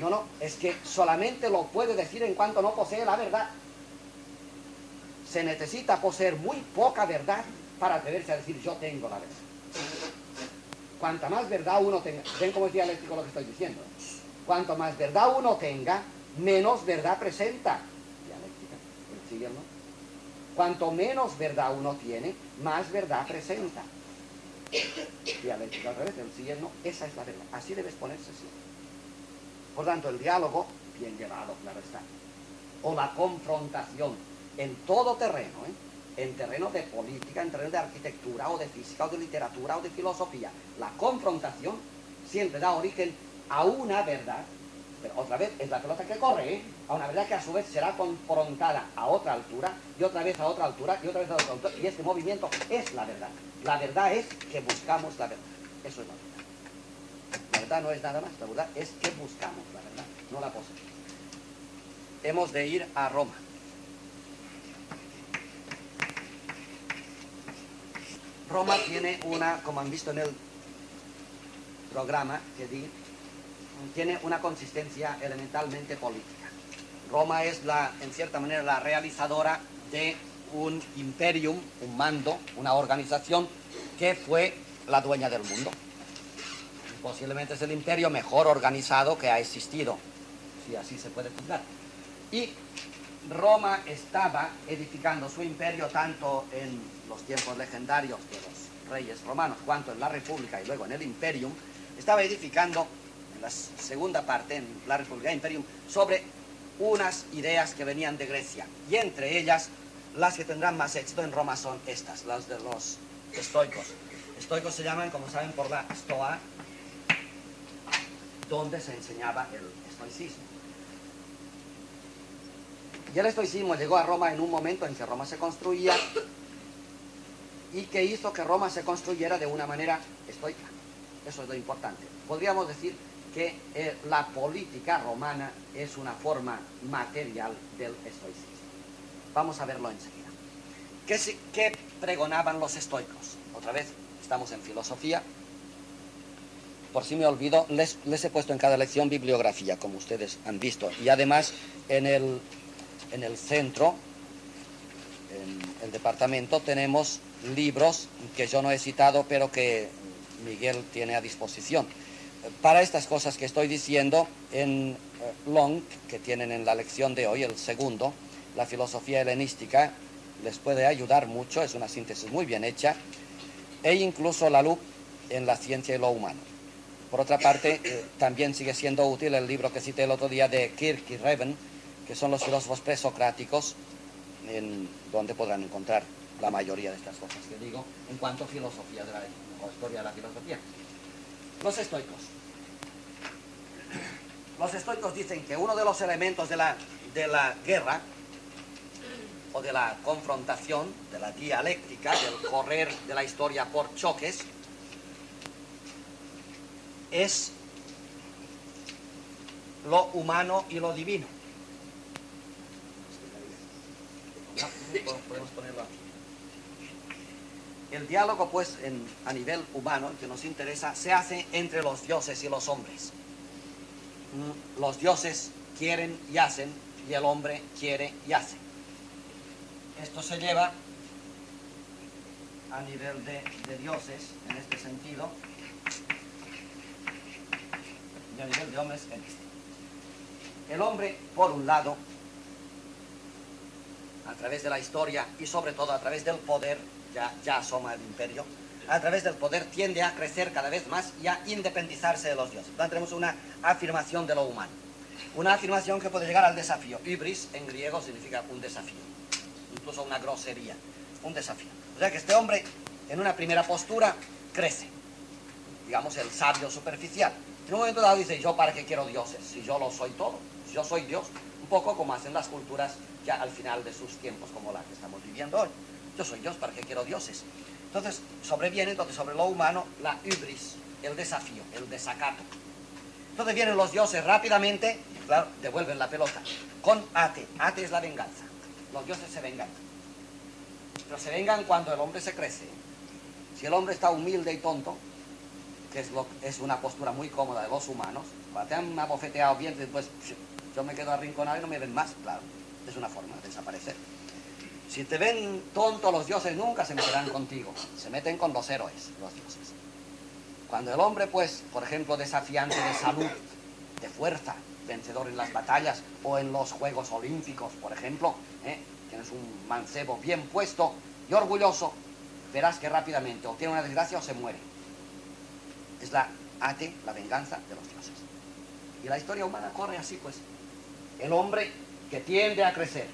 No, no, es que solamente lo puede decir en cuanto no posee la verdad. Se necesita poseer muy poca verdad para atreverse a decir yo tengo la verdad. Cuanta más verdad uno tenga, ven cómo es dialéctico lo que estoy diciendo. Cuanto más verdad uno tenga, menos verdad presenta. Cuanto menos verdad uno tiene, más verdad presenta. Dialéctica al revés, el siguiente no, esa es la verdad. Así debes ponerse siempre. Por tanto, el diálogo, bien llevado, claro está. O la confrontación en todo terreno, ¿eh? en terreno de política, en terreno de arquitectura, o de física, o de literatura, o de filosofía. La confrontación siempre da origen a una verdad, pero otra vez es la pelota que corre, ¿eh? a una verdad que a su vez será confrontada a otra altura, y otra vez a otra altura, y otra vez a otra altura, y este movimiento es la verdad. La verdad es que buscamos la verdad. Eso es la verdad. La verdad no es nada más, la verdad es que buscamos la verdad, no la poseemos. Hemos de ir a Roma. Roma tiene una, como han visto en el programa que di, tiene una consistencia elementalmente política. Roma es la, en cierta manera, la realizadora de un imperium, un mando, una organización que fue la dueña del mundo. Posiblemente es el imperio mejor organizado que ha existido, si así se puede juzgar. Y Roma estaba edificando su imperio tanto en los tiempos legendarios de los reyes romanos, cuanto en la República y luego en el Imperium, estaba edificando la segunda parte, en la República Imperium, sobre unas ideas que venían de Grecia. Y entre ellas, las que tendrán más éxito en Roma son estas, las de los estoicos. Estoicos se llaman, como saben, por la stoa, donde se enseñaba el estoicismo. Y el estoicismo llegó a Roma en un momento en que Roma se construía y que hizo que Roma se construyera de una manera estoica. Eso es lo importante. Podríamos decir que eh, la política romana es una forma material del estoicismo. Vamos a verlo enseguida. ¿Qué, qué pregonaban los estoicos? Otra vez, estamos en filosofía. Por si me olvido, les, les he puesto en cada lección bibliografía, como ustedes han visto. Y además, en el, en el centro, en el departamento, tenemos libros que yo no he citado, pero que Miguel tiene a disposición. Para estas cosas que estoy diciendo, en eh, Long, que tienen en la lección de hoy, el segundo, la filosofía helenística, les puede ayudar mucho, es una síntesis muy bien hecha, e incluso la luz en la ciencia y lo humano. Por otra parte, eh, también sigue siendo útil el libro que cité el otro día de Kirk y Reven, que son los filósofos presocráticos, en donde podrán encontrar la mayoría de estas cosas que digo en cuanto a filosofía de la, historia de la filosofía. Los estoicos. Los estoicos dicen que uno de los elementos de la, de la guerra o de la confrontación, de la dialéctica, del correr de la historia por choques, es lo humano y lo divino. Podemos ponerlo aquí. El diálogo, pues, a nivel humano, que nos interesa, se hace entre los dioses y los hombres. Mm, Los dioses quieren y hacen, y el hombre quiere y hace. Esto se lleva a nivel de, de dioses, en este sentido, y a nivel de hombres, en este. El hombre, por un lado, a través de la historia y sobre todo a través del poder, ya, ya asoma el imperio, a través del poder tiende a crecer cada vez más y a independizarse de los dioses. Tenemos una afirmación de lo humano. Una afirmación que puede llegar al desafío. Ibris en griego significa un desafío, incluso una grosería, un desafío. O sea que este hombre en una primera postura crece, digamos el sabio superficial. En un momento dado dice, yo para qué quiero dioses, si yo lo soy todo, si yo soy Dios, un poco como hacen las culturas ya al final de sus tiempos, como la que estamos viviendo hoy. Yo soy Dios, ¿para qué quiero dioses? Entonces sobreviene entonces sobre lo humano la ibris, el desafío, el desacato. Entonces vienen los dioses rápidamente, claro, devuelven la pelota. Con ate, ate es la venganza. Los dioses se vengan. Pero se vengan cuando el hombre se crece. Si el hombre está humilde y tonto, que es, lo, es una postura muy cómoda de los humanos, cuando te han abofeteado bien, después yo me quedo arrinconado y no me ven más, claro, es una forma de desaparecer. Si te ven tonto, los dioses nunca se meterán contigo, se meten con los héroes, los dioses. Cuando el hombre, pues, por ejemplo, desafiante de salud, de fuerza, vencedor en las batallas o en los Juegos Olímpicos, por ejemplo, ¿eh? tienes un mancebo bien puesto y orgulloso, verás que rápidamente o tiene una desgracia o se muere. Es la ate, la venganza de los dioses. Y la historia humana corre así, pues. El hombre que tiende a crecer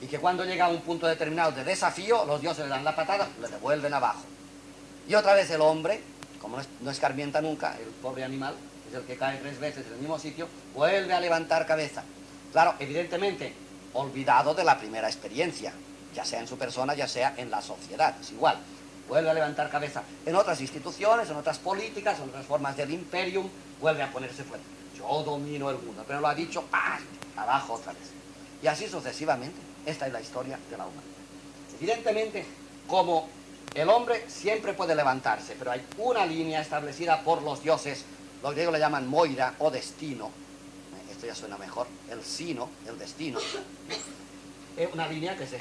y que cuando llega a un punto determinado de desafío, los dioses le dan la patada, le devuelven abajo. Y otra vez el hombre, como no, escarmienta nunca, el pobre animal, es el que cae tres veces en el mismo sitio, vuelve a levantar cabeza. Claro, evidentemente, olvidado de la primera experiencia, ya sea en su persona, ya sea en la sociedad, es igual. Vuelve a levantar cabeza en otras instituciones, en otras políticas, en otras formas del imperium, vuelve a ponerse fuerte. Yo domino el mundo, pero lo ha dicho, ¡ah! abajo otra vez. Y así sucesivamente. Esta es la historia de la humanidad. Evidentemente, como el hombre siempre puede levantarse, pero hay una línea establecida por los dioses, los griegos le llaman moira o destino, esto ya suena mejor, el sino, el destino, es una línea que se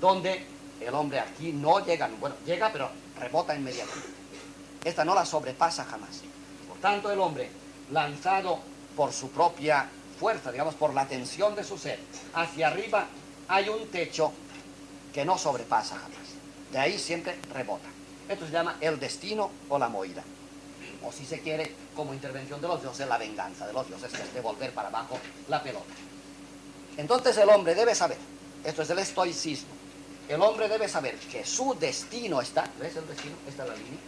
donde el hombre aquí no llega, bueno, llega pero rebota inmediatamente. Esta no la sobrepasa jamás. Por tanto, el hombre, lanzado por su propia fuerza, digamos, por la tensión de su ser, hacia arriba hay un techo que no sobrepasa jamás. De ahí siempre rebota. Esto se llama el destino o la moira. O si se quiere, como intervención de los dioses, la venganza de los dioses, que es devolver para abajo la pelota. Entonces el hombre debe saber, esto es el estoicismo, el hombre debe saber que su destino está, ¿ves el destino? Esta es la línea.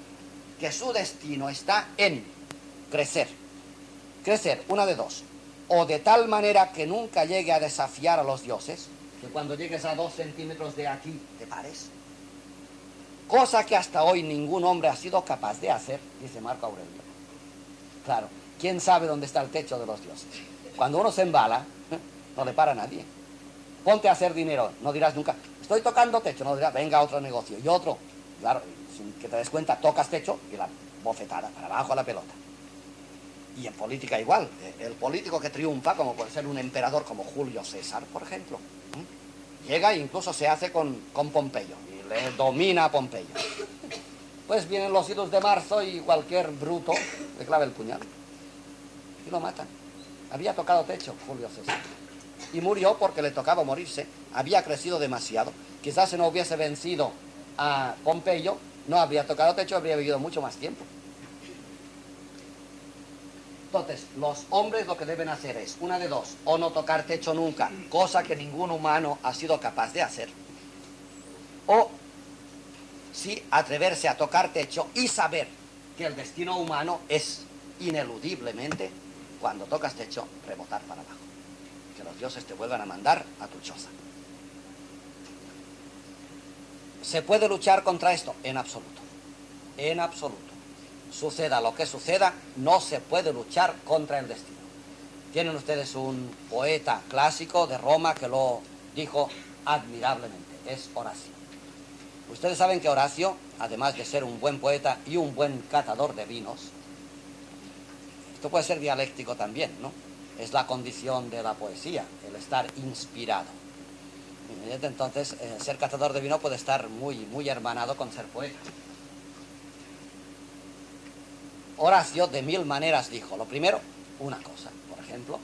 Que su destino está en crecer. Crecer, una de dos. O de tal manera que nunca llegue a desafiar a los dioses, que cuando llegues a dos centímetros de aquí te pares. Cosa que hasta hoy ningún hombre ha sido capaz de hacer, dice Marco Aurelio. Claro, ¿quién sabe dónde está el techo de los dioses? Cuando uno se embala, no le para a nadie. Ponte a hacer dinero, no dirás nunca, estoy tocando techo, no dirás, venga otro negocio. Y otro, claro, sin que te des cuenta, tocas techo y la bofetada para abajo a la pelota. Y en política igual, el político que triunfa, como puede ser un emperador como Julio César, por ejemplo, llega e incluso se hace con, con Pompeyo, y le domina a Pompeyo. Pues vienen los hilos de marzo y cualquier bruto le clava el puñal y lo matan. Había tocado techo Julio César y murió porque le tocaba morirse. Había crecido demasiado. Quizás si no hubiese vencido a Pompeyo, no habría tocado techo, habría vivido mucho más tiempo. Entonces, los hombres lo que deben hacer es, una de dos, o no tocar techo nunca, cosa que ningún humano ha sido capaz de hacer, o sí atreverse a tocar techo y saber que el destino humano es ineludiblemente, cuando tocas techo, rebotar para abajo. Que los dioses te vuelvan a mandar a tu choza. ¿Se puede luchar contra esto? En absoluto. En absoluto suceda lo que suceda, no se puede luchar contra el destino. Tienen ustedes un poeta clásico de Roma que lo dijo admirablemente, es Horacio. Ustedes saben que Horacio, además de ser un buen poeta y un buen catador de vinos, esto puede ser dialéctico también, ¿no? Es la condición de la poesía, el estar inspirado. Entonces, eh, ser catador de vino puede estar muy, muy hermanado con ser poeta. Horacio de mil maneras dijo. Lo primero, una cosa. Por ejemplo,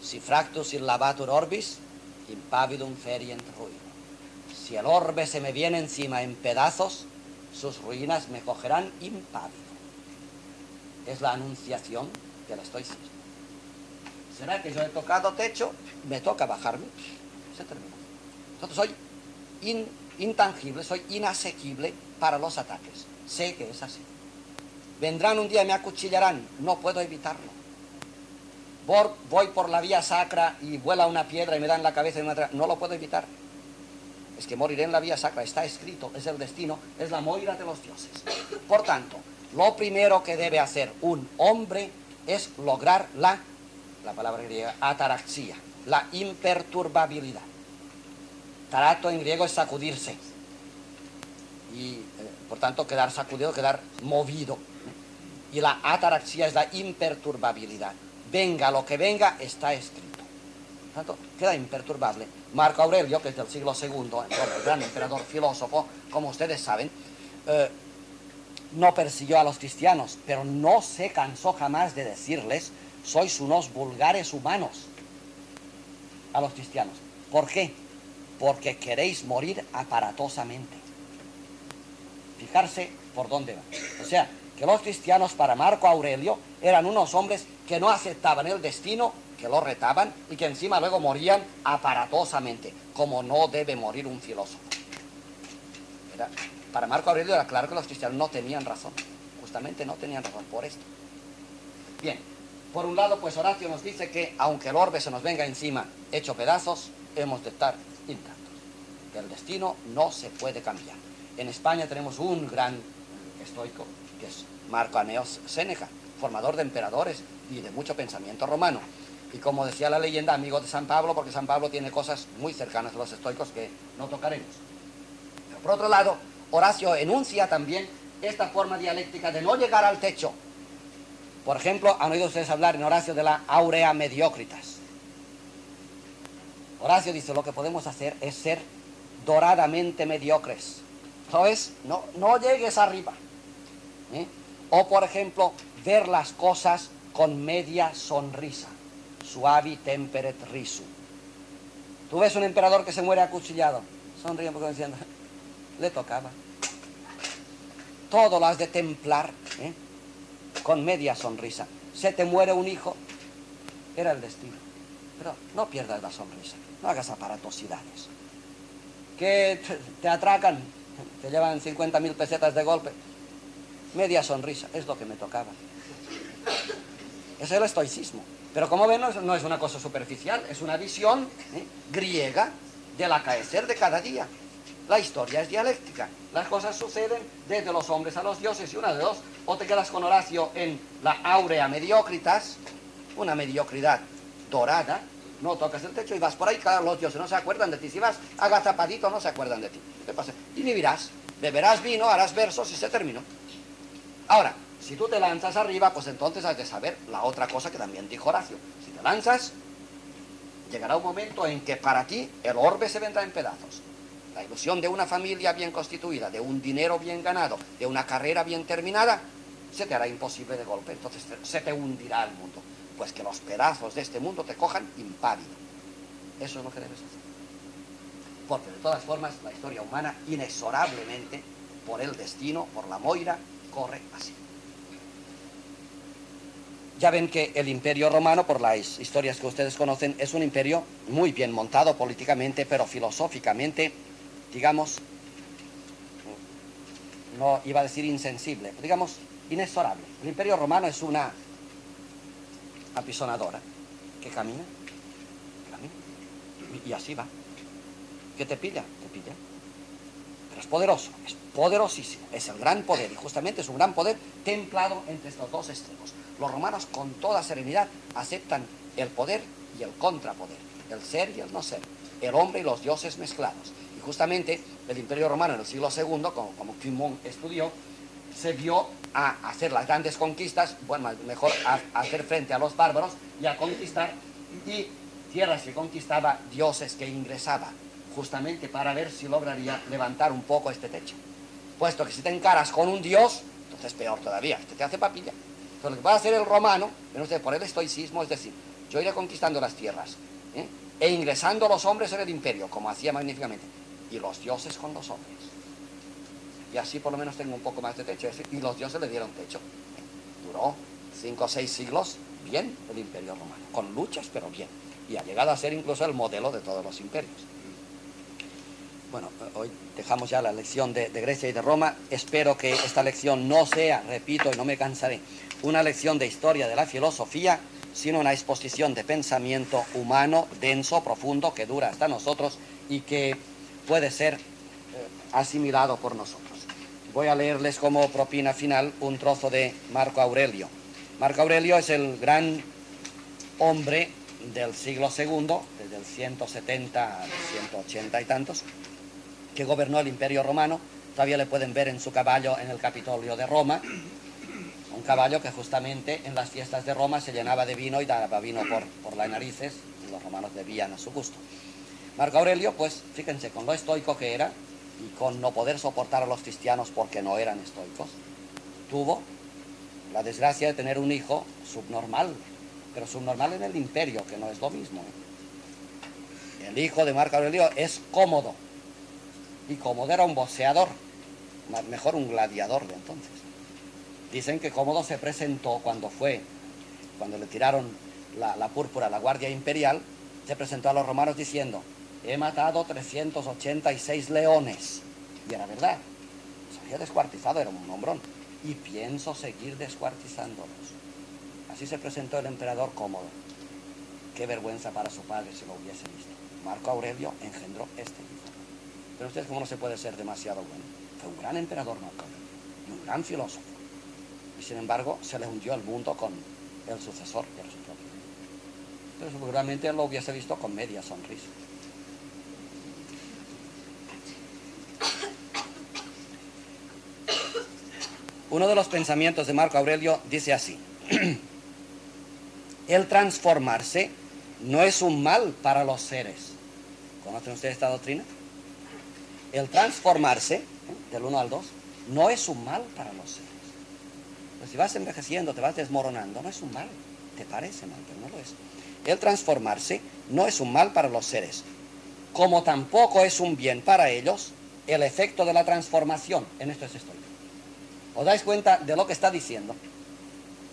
si fractus in lavatur orbis, impavidum ferient ruino. Si el orbe se me viene encima en pedazos, sus ruinas me cogerán impávido. Es la anunciación del estoicismo. ¿Será que yo he tocado techo? Me toca bajarme. Se terminó. Entonces soy intangible, soy inasequible para los ataques. Sé que es así. Vendrán un día y me acuchillarán. No puedo evitarlo. Voy por la vía sacra y vuela una piedra y me dan la cabeza y una... No lo puedo evitar. Es que moriré en la vía sacra. Está escrito, es el destino, es la moira de los dioses. Por tanto, lo primero que debe hacer un hombre es lograr la, la palabra griega, ataraxia, la imperturbabilidad. Tarato en griego es sacudirse. Y eh, por tanto quedar sacudido, quedar movido. Y la ataraxia es la imperturbabilidad. Venga lo que venga, está escrito. Tanto, queda imperturbable. Marco Aurelio, que es del siglo II, el gran emperador filósofo, como ustedes saben, eh, no persiguió a los cristianos, pero no se cansó jamás de decirles, sois unos vulgares humanos a los cristianos. ¿Por qué? porque queréis morir aparatosamente. Fijarse por dónde va. O sea, que los cristianos para Marco Aurelio eran unos hombres que no aceptaban el destino, que lo retaban y que encima luego morían aparatosamente, como no debe morir un filósofo. para Marco Aurelio era claro que los cristianos no tenían razón, justamente no tenían razón por esto. Bien, por un lado, pues Horacio nos dice que aunque el orbe se nos venga encima hecho pedazos, hemos de estar intactos. Que el destino no se puede cambiar. En España tenemos un gran estoico, que es Marco Aneos Séneca, formador de emperadores y de mucho pensamiento romano. Y como decía la leyenda, amigo de San Pablo, porque San Pablo tiene cosas muy cercanas a los estoicos que no tocaremos. Pero por otro lado, Horacio enuncia también esta forma dialéctica de no llegar al techo. Por ejemplo, han oído ustedes hablar en Horacio de la aurea mediocritas. Horacio dice, lo que podemos hacer es ser doradamente mediocres. No, no llegues arriba. ¿eh? O, por ejemplo, ver las cosas con media sonrisa. Suavi temperet risu. Tú ves un emperador que se muere acuchillado. Sonríe porque diciendo, le tocaba. Todo lo has de templar ¿eh? con media sonrisa. Se te muere un hijo, era el destino. Pero no pierdas la sonrisa. No hagas aparatosidades. Que te atracan, te llevan 50 mil pesetas de golpe. Media sonrisa, es lo que me tocaba. Es el estoicismo. Pero como ven, no es, una cosa superficial, es una visión ¿eh? griega del acaecer de cada día. La historia es dialéctica. Las cosas suceden desde los hombres a los dioses y una de dos. O te quedas con Horacio en la áurea mediocritas, una mediocridad dorada, no tocas el techo y vas por ahí, claro, los dioses no se acuerdan de ti. Si vas agazapadito, no se acuerdan de ti. ¿Qué pasa? Y vivirás, beberás vino, harás versos y se terminó. Ahora, si tú te lanzas arriba, pues entonces has de saber la otra cosa que también dijo Horacio. Si te lanzas, llegará un momento en que para ti el orbe se vendrá en pedazos. La ilusión de una familia bien constituida, de un dinero bien ganado, de una carrera bien terminada, se te hará imposible de golpe. Entonces se te hundirá el mundo pues que los pedazos de este mundo te cojan impávido. Eso es lo que debes hacer. Porque de todas formas la historia humana inexorablemente por el destino, por la moira, corre así. Ya ven que el imperio romano, por las historias que ustedes conocen, es un imperio muy bien montado políticamente, pero filosóficamente, digamos, no iba a decir insensible, digamos, inexorable. El imperio romano es una apisonadora que camina, camina, y así va. ¿Qué te pilla? Te pilla. Es poderoso, es poderosísimo, es el gran poder, y justamente es un gran poder templado entre estos dos extremos. Los romanos con toda serenidad aceptan el poder y el contrapoder, el ser y el no ser, el hombre y los dioses mezclados. Y justamente el imperio romano en el siglo II, como, como estudió, se vio a hacer las grandes conquistas, bueno, mejor a, hacer frente a los bárbaros y a conquistar, y tierras que conquistaba, dioses que ingresaba, justamente para ver si lograría levantar un poco este techo. Puesto que si te encaras con un dios, entonces peor todavía, este te hace papilla. Pero lo que va a hacer el romano, por el estoicismo, es decir, yo iré conquistando las tierras ¿eh? e ingresando los hombres en el imperio, como hacía magníficamente, y los dioses con los hombres. y así por lo menos tengo un poco más de techo. Y los dioses le dieron techo. Duró cinco o seis siglos bien el imperio romano, con luchas, pero bien. Y ha llegado a ser incluso el modelo de todos los imperios. Bueno, hoy dejamos ya la lección de, Grecia y de Roma. Espero que esta lección no sea, repito y no me cansaré, una lección de historia de la filosofía, sino una exposición de pensamiento humano, denso, profundo, que dura hasta nosotros y que puede ser eh, asimilado por nosotros. Voy a leerles como propina final un trozo de Marco Aurelio. Marco Aurelio es el gran hombre del siglo II, desde el 170 al 180 y tantos, que gobernó el Imperio Romano. Todavía le pueden ver en su caballo en el Capitolio de Roma, un caballo que justamente en las fiestas de Roma se llenaba de vino y daba vino por, por las narices, y los romanos bebían a su gusto. Marco Aurelio, pues fíjense, con lo estoico que era y con no poder soportar a los cristianos porque no eran estoicos, tuvo la desgracia de tener un hijo subnormal, pero subnormal en el imperio, que no es lo mismo. ¿eh? El hijo de Marco Aurelio es cómodo, y Cómodo era un boxeador, mejor un gladiador de entonces. Dicen que Cómodo se presentó cuando fue, cuando le tiraron la, púrpura a la Guardia Imperial, se presentó a los romanos diciendo, he matado 386 leones. Y era verdad, se había descuartizado, era un hombrón. Y pienso seguir descuartizándolos. Así se presentó el emperador Cómodo. Qué vergüenza para su padre si lo hubiese visto. Marco Aurelio engendró este hijo. Pero ustedes, ¿cómo no se puede ser demasiado bueno? Fue un gran emperador Aurelio y un gran filósofo. Y sin embargo, se le hundió el mundo con el sucesor, que era su. Pero seguramente lo hubiese visto con media sonrisa. Uno de los pensamientos de Marco Aurelio dice así, el transformarse no es un mal para los seres. ¿Conocen ustedes esta doctrina? El transformarse, ¿eh? del 1 al 2, no es un mal para los seres. Pues si vas envejeciendo, te vas desmoronando, no es un mal. Te parece mal, pero no lo es. El transformarse no es un mal para los seres, como tampoco es un bien para ellos el efecto de la transformación. En esto es esto. ¿Os dais cuenta de lo que está diciendo?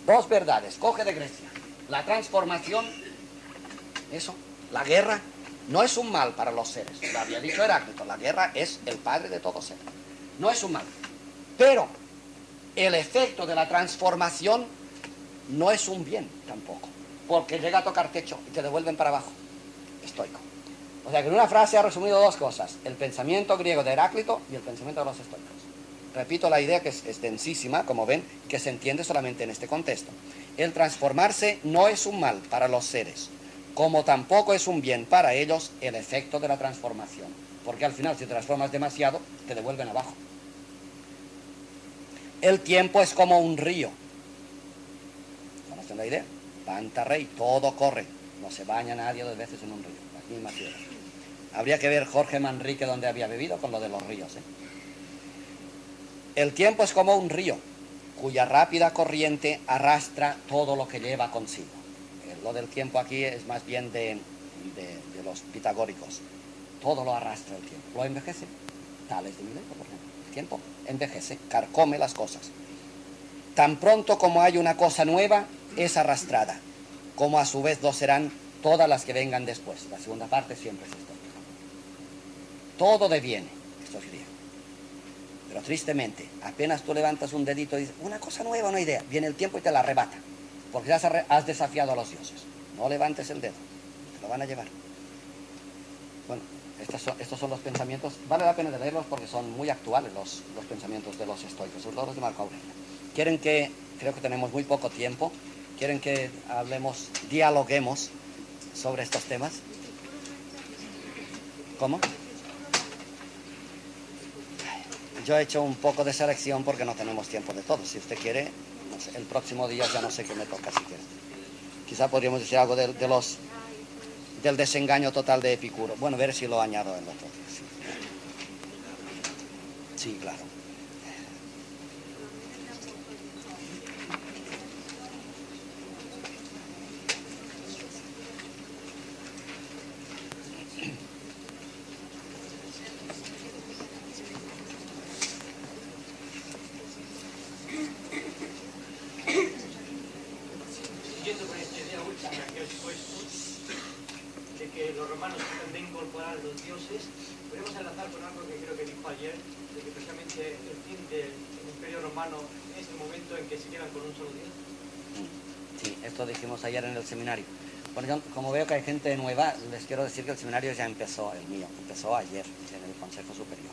Dos verdades, coge de Grecia. La transformación, eso, la guerra, no es un mal para los seres. Lo había dicho Heráclito, la guerra es el padre de todo ser. No es un mal. Pero el efecto de la transformación no es un bien tampoco. Porque llega a tocar techo y te devuelven para abajo. Estoico. O sea que en una frase ha resumido dos cosas. El pensamiento griego de Heráclito y el pensamiento de los estoicos. Repito la idea que es, densísima, como ven, que se entiende solamente en este contexto. El transformarse no es un mal para los seres, como tampoco es un bien para ellos el efecto de la transformación. Porque al final, si transformas demasiado, te devuelven abajo. El tiempo es como un río. ¿Conocen la idea? Panta rey, todo corre. No se baña nadie dos veces en un río. Las mismas piedras. Habría que ver Jorge Manrique donde había bebido con lo de los ríos. ¿eh? El tiempo es como un río, cuya rápida corriente arrastra todo lo que lleva consigo. Lo del tiempo aquí es más bien de, los pitagóricos. Todo lo arrastra el tiempo. Lo envejece. Tales de Mileto, por ejemplo. El tiempo envejece, carcome las cosas. Tan pronto como hay una cosa nueva, es arrastrada, como a su vez lo serán todas las que vengan después. La segunda parte siempre es esto. Todo deviene. Esto es. Pero tristemente, apenas tú levantas un dedito y dices, una cosa nueva, una idea, viene el tiempo y te la arrebata. Porque has, has desafiado a los dioses. No levantes el dedo, te lo van a llevar. Bueno, estos son, estos son los pensamientos, vale la pena de leerlos porque son muy actuales los, los pensamientos de los estoicos, sobre todo los de Marco Aurelio. Quieren que, creo que tenemos muy poco tiempo, quieren que hablemos, dialoguemos sobre estos temas. ¿Cómo? Yo he hecho un poco de selección porque no tenemos tiempo de todo. Si usted quiere, el próximo día ya no sé qué me toca si quiere. Quizá podríamos decir algo de, los del desengaño total de Epicuro. Bueno, ver si lo añado en otro día. Sí, sí claro. los dioses, podemos enlazar con algo que creo que dijo ayer, de que precisamente el fin del Imperio Romano es el momento en que se quedan con un solo dios. Esto dijimos ayer en el seminario. Bueno, como veo que hay gente nueva, les quiero decir que el seminario ya empezó, el mío, empezó ayer en el Consejo Superior,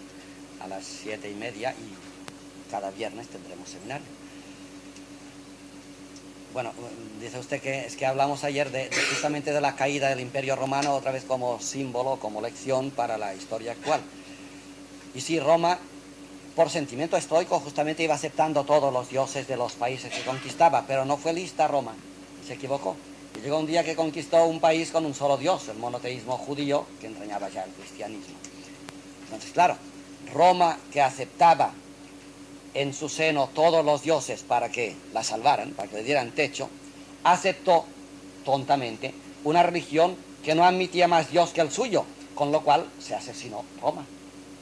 a las siete y media y cada viernes tendremos seminario. Bueno, dice usted que es que hablamos ayer de, justamente de la caída del Imperio Romano, otra vez como símbolo, como lección para la historia actual. Y sí, Roma, por sentimiento estoico, justamente iba aceptando todos los dioses de los países que conquistaba, pero no fue lista Roma, se equivocó. Y llegó un día que conquistó un país con un solo dios, el monoteísmo judío, que entrañaba ya el cristianismo. Entonces, claro, Roma que aceptaba en su seno todos los dioses para que la salvaran, para que le dieran techo, aceptó tontamente una religión que no admitía más Dios que el suyo, con lo cual se asesinó Roma.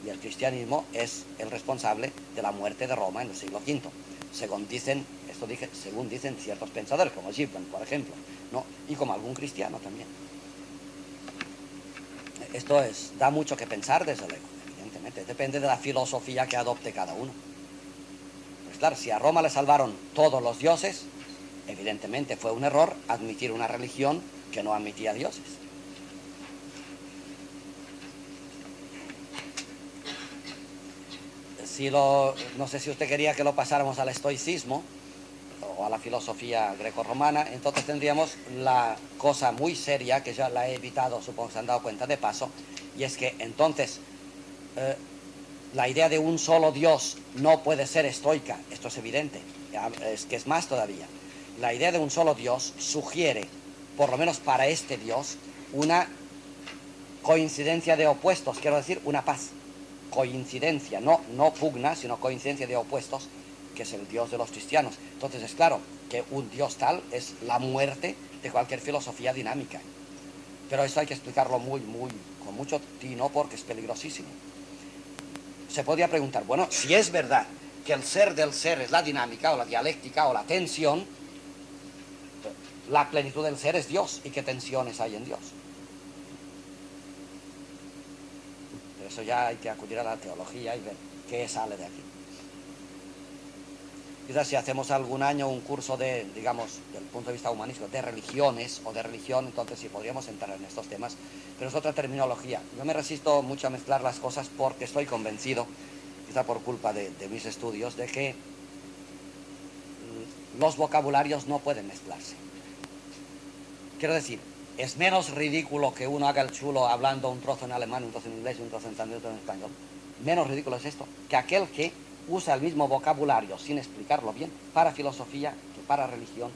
Y el cristianismo es el responsable de la muerte de Roma en el siglo V, según dicen, esto dije, según dicen ciertos pensadores, como Gibbon, por ejemplo, ¿no? y como algún cristiano también. Esto es, da mucho que pensar, desde luego, evidentemente, depende de la filosofía que adopte cada uno. Pues claro, si a Roma le salvaron todos los dioses, evidentemente fue un error admitir una religión que no admitía dioses. Si lo, no sé si usted quería que lo pasáramos al estoicismo o a la filosofía greco-romana, entonces tendríamos la cosa muy seria, que ya la he evitado, supongo que se han dado cuenta de paso, y es que entonces eh, la idea de un solo Dios no puede ser estoica, esto es evidente, es que es más todavía. La idea de un solo Dios sugiere, por lo menos para este Dios, una coincidencia de opuestos, quiero decir, una paz. Coincidencia, no, no pugna, sino coincidencia de opuestos, que es el Dios de los cristianos. Entonces es claro que un Dios tal es la muerte de cualquier filosofía dinámica. Pero eso hay que explicarlo muy, muy, con mucho tino porque es peligrosísimo se podría preguntar, bueno, si es verdad que el ser del ser es la dinámica o la dialéctica o la tensión, la plenitud del ser es Dios y qué tensiones hay en Dios. Pero eso ya hay que acudir a la teología y ver qué sale de aquí. Quizás si hacemos algún año un curso de, digamos, del punto de vista humanístico, de religiones o de religión, entonces sí podríamos entrar en estos temas, pero es otra terminología. Yo me resisto mucho a mezclar las cosas porque estoy convencido, quizá por culpa de, mis estudios, de que los vocabularios no pueden mezclarse. Quiero decir, es menos ridículo que uno haga el chulo hablando un trozo en alemán, un trozo en inglés, un trozo en francés, otro en español. Menos ridículo es esto que aquel que usa el mismo vocabulario sin explicarlo bien para filosofía que para religión.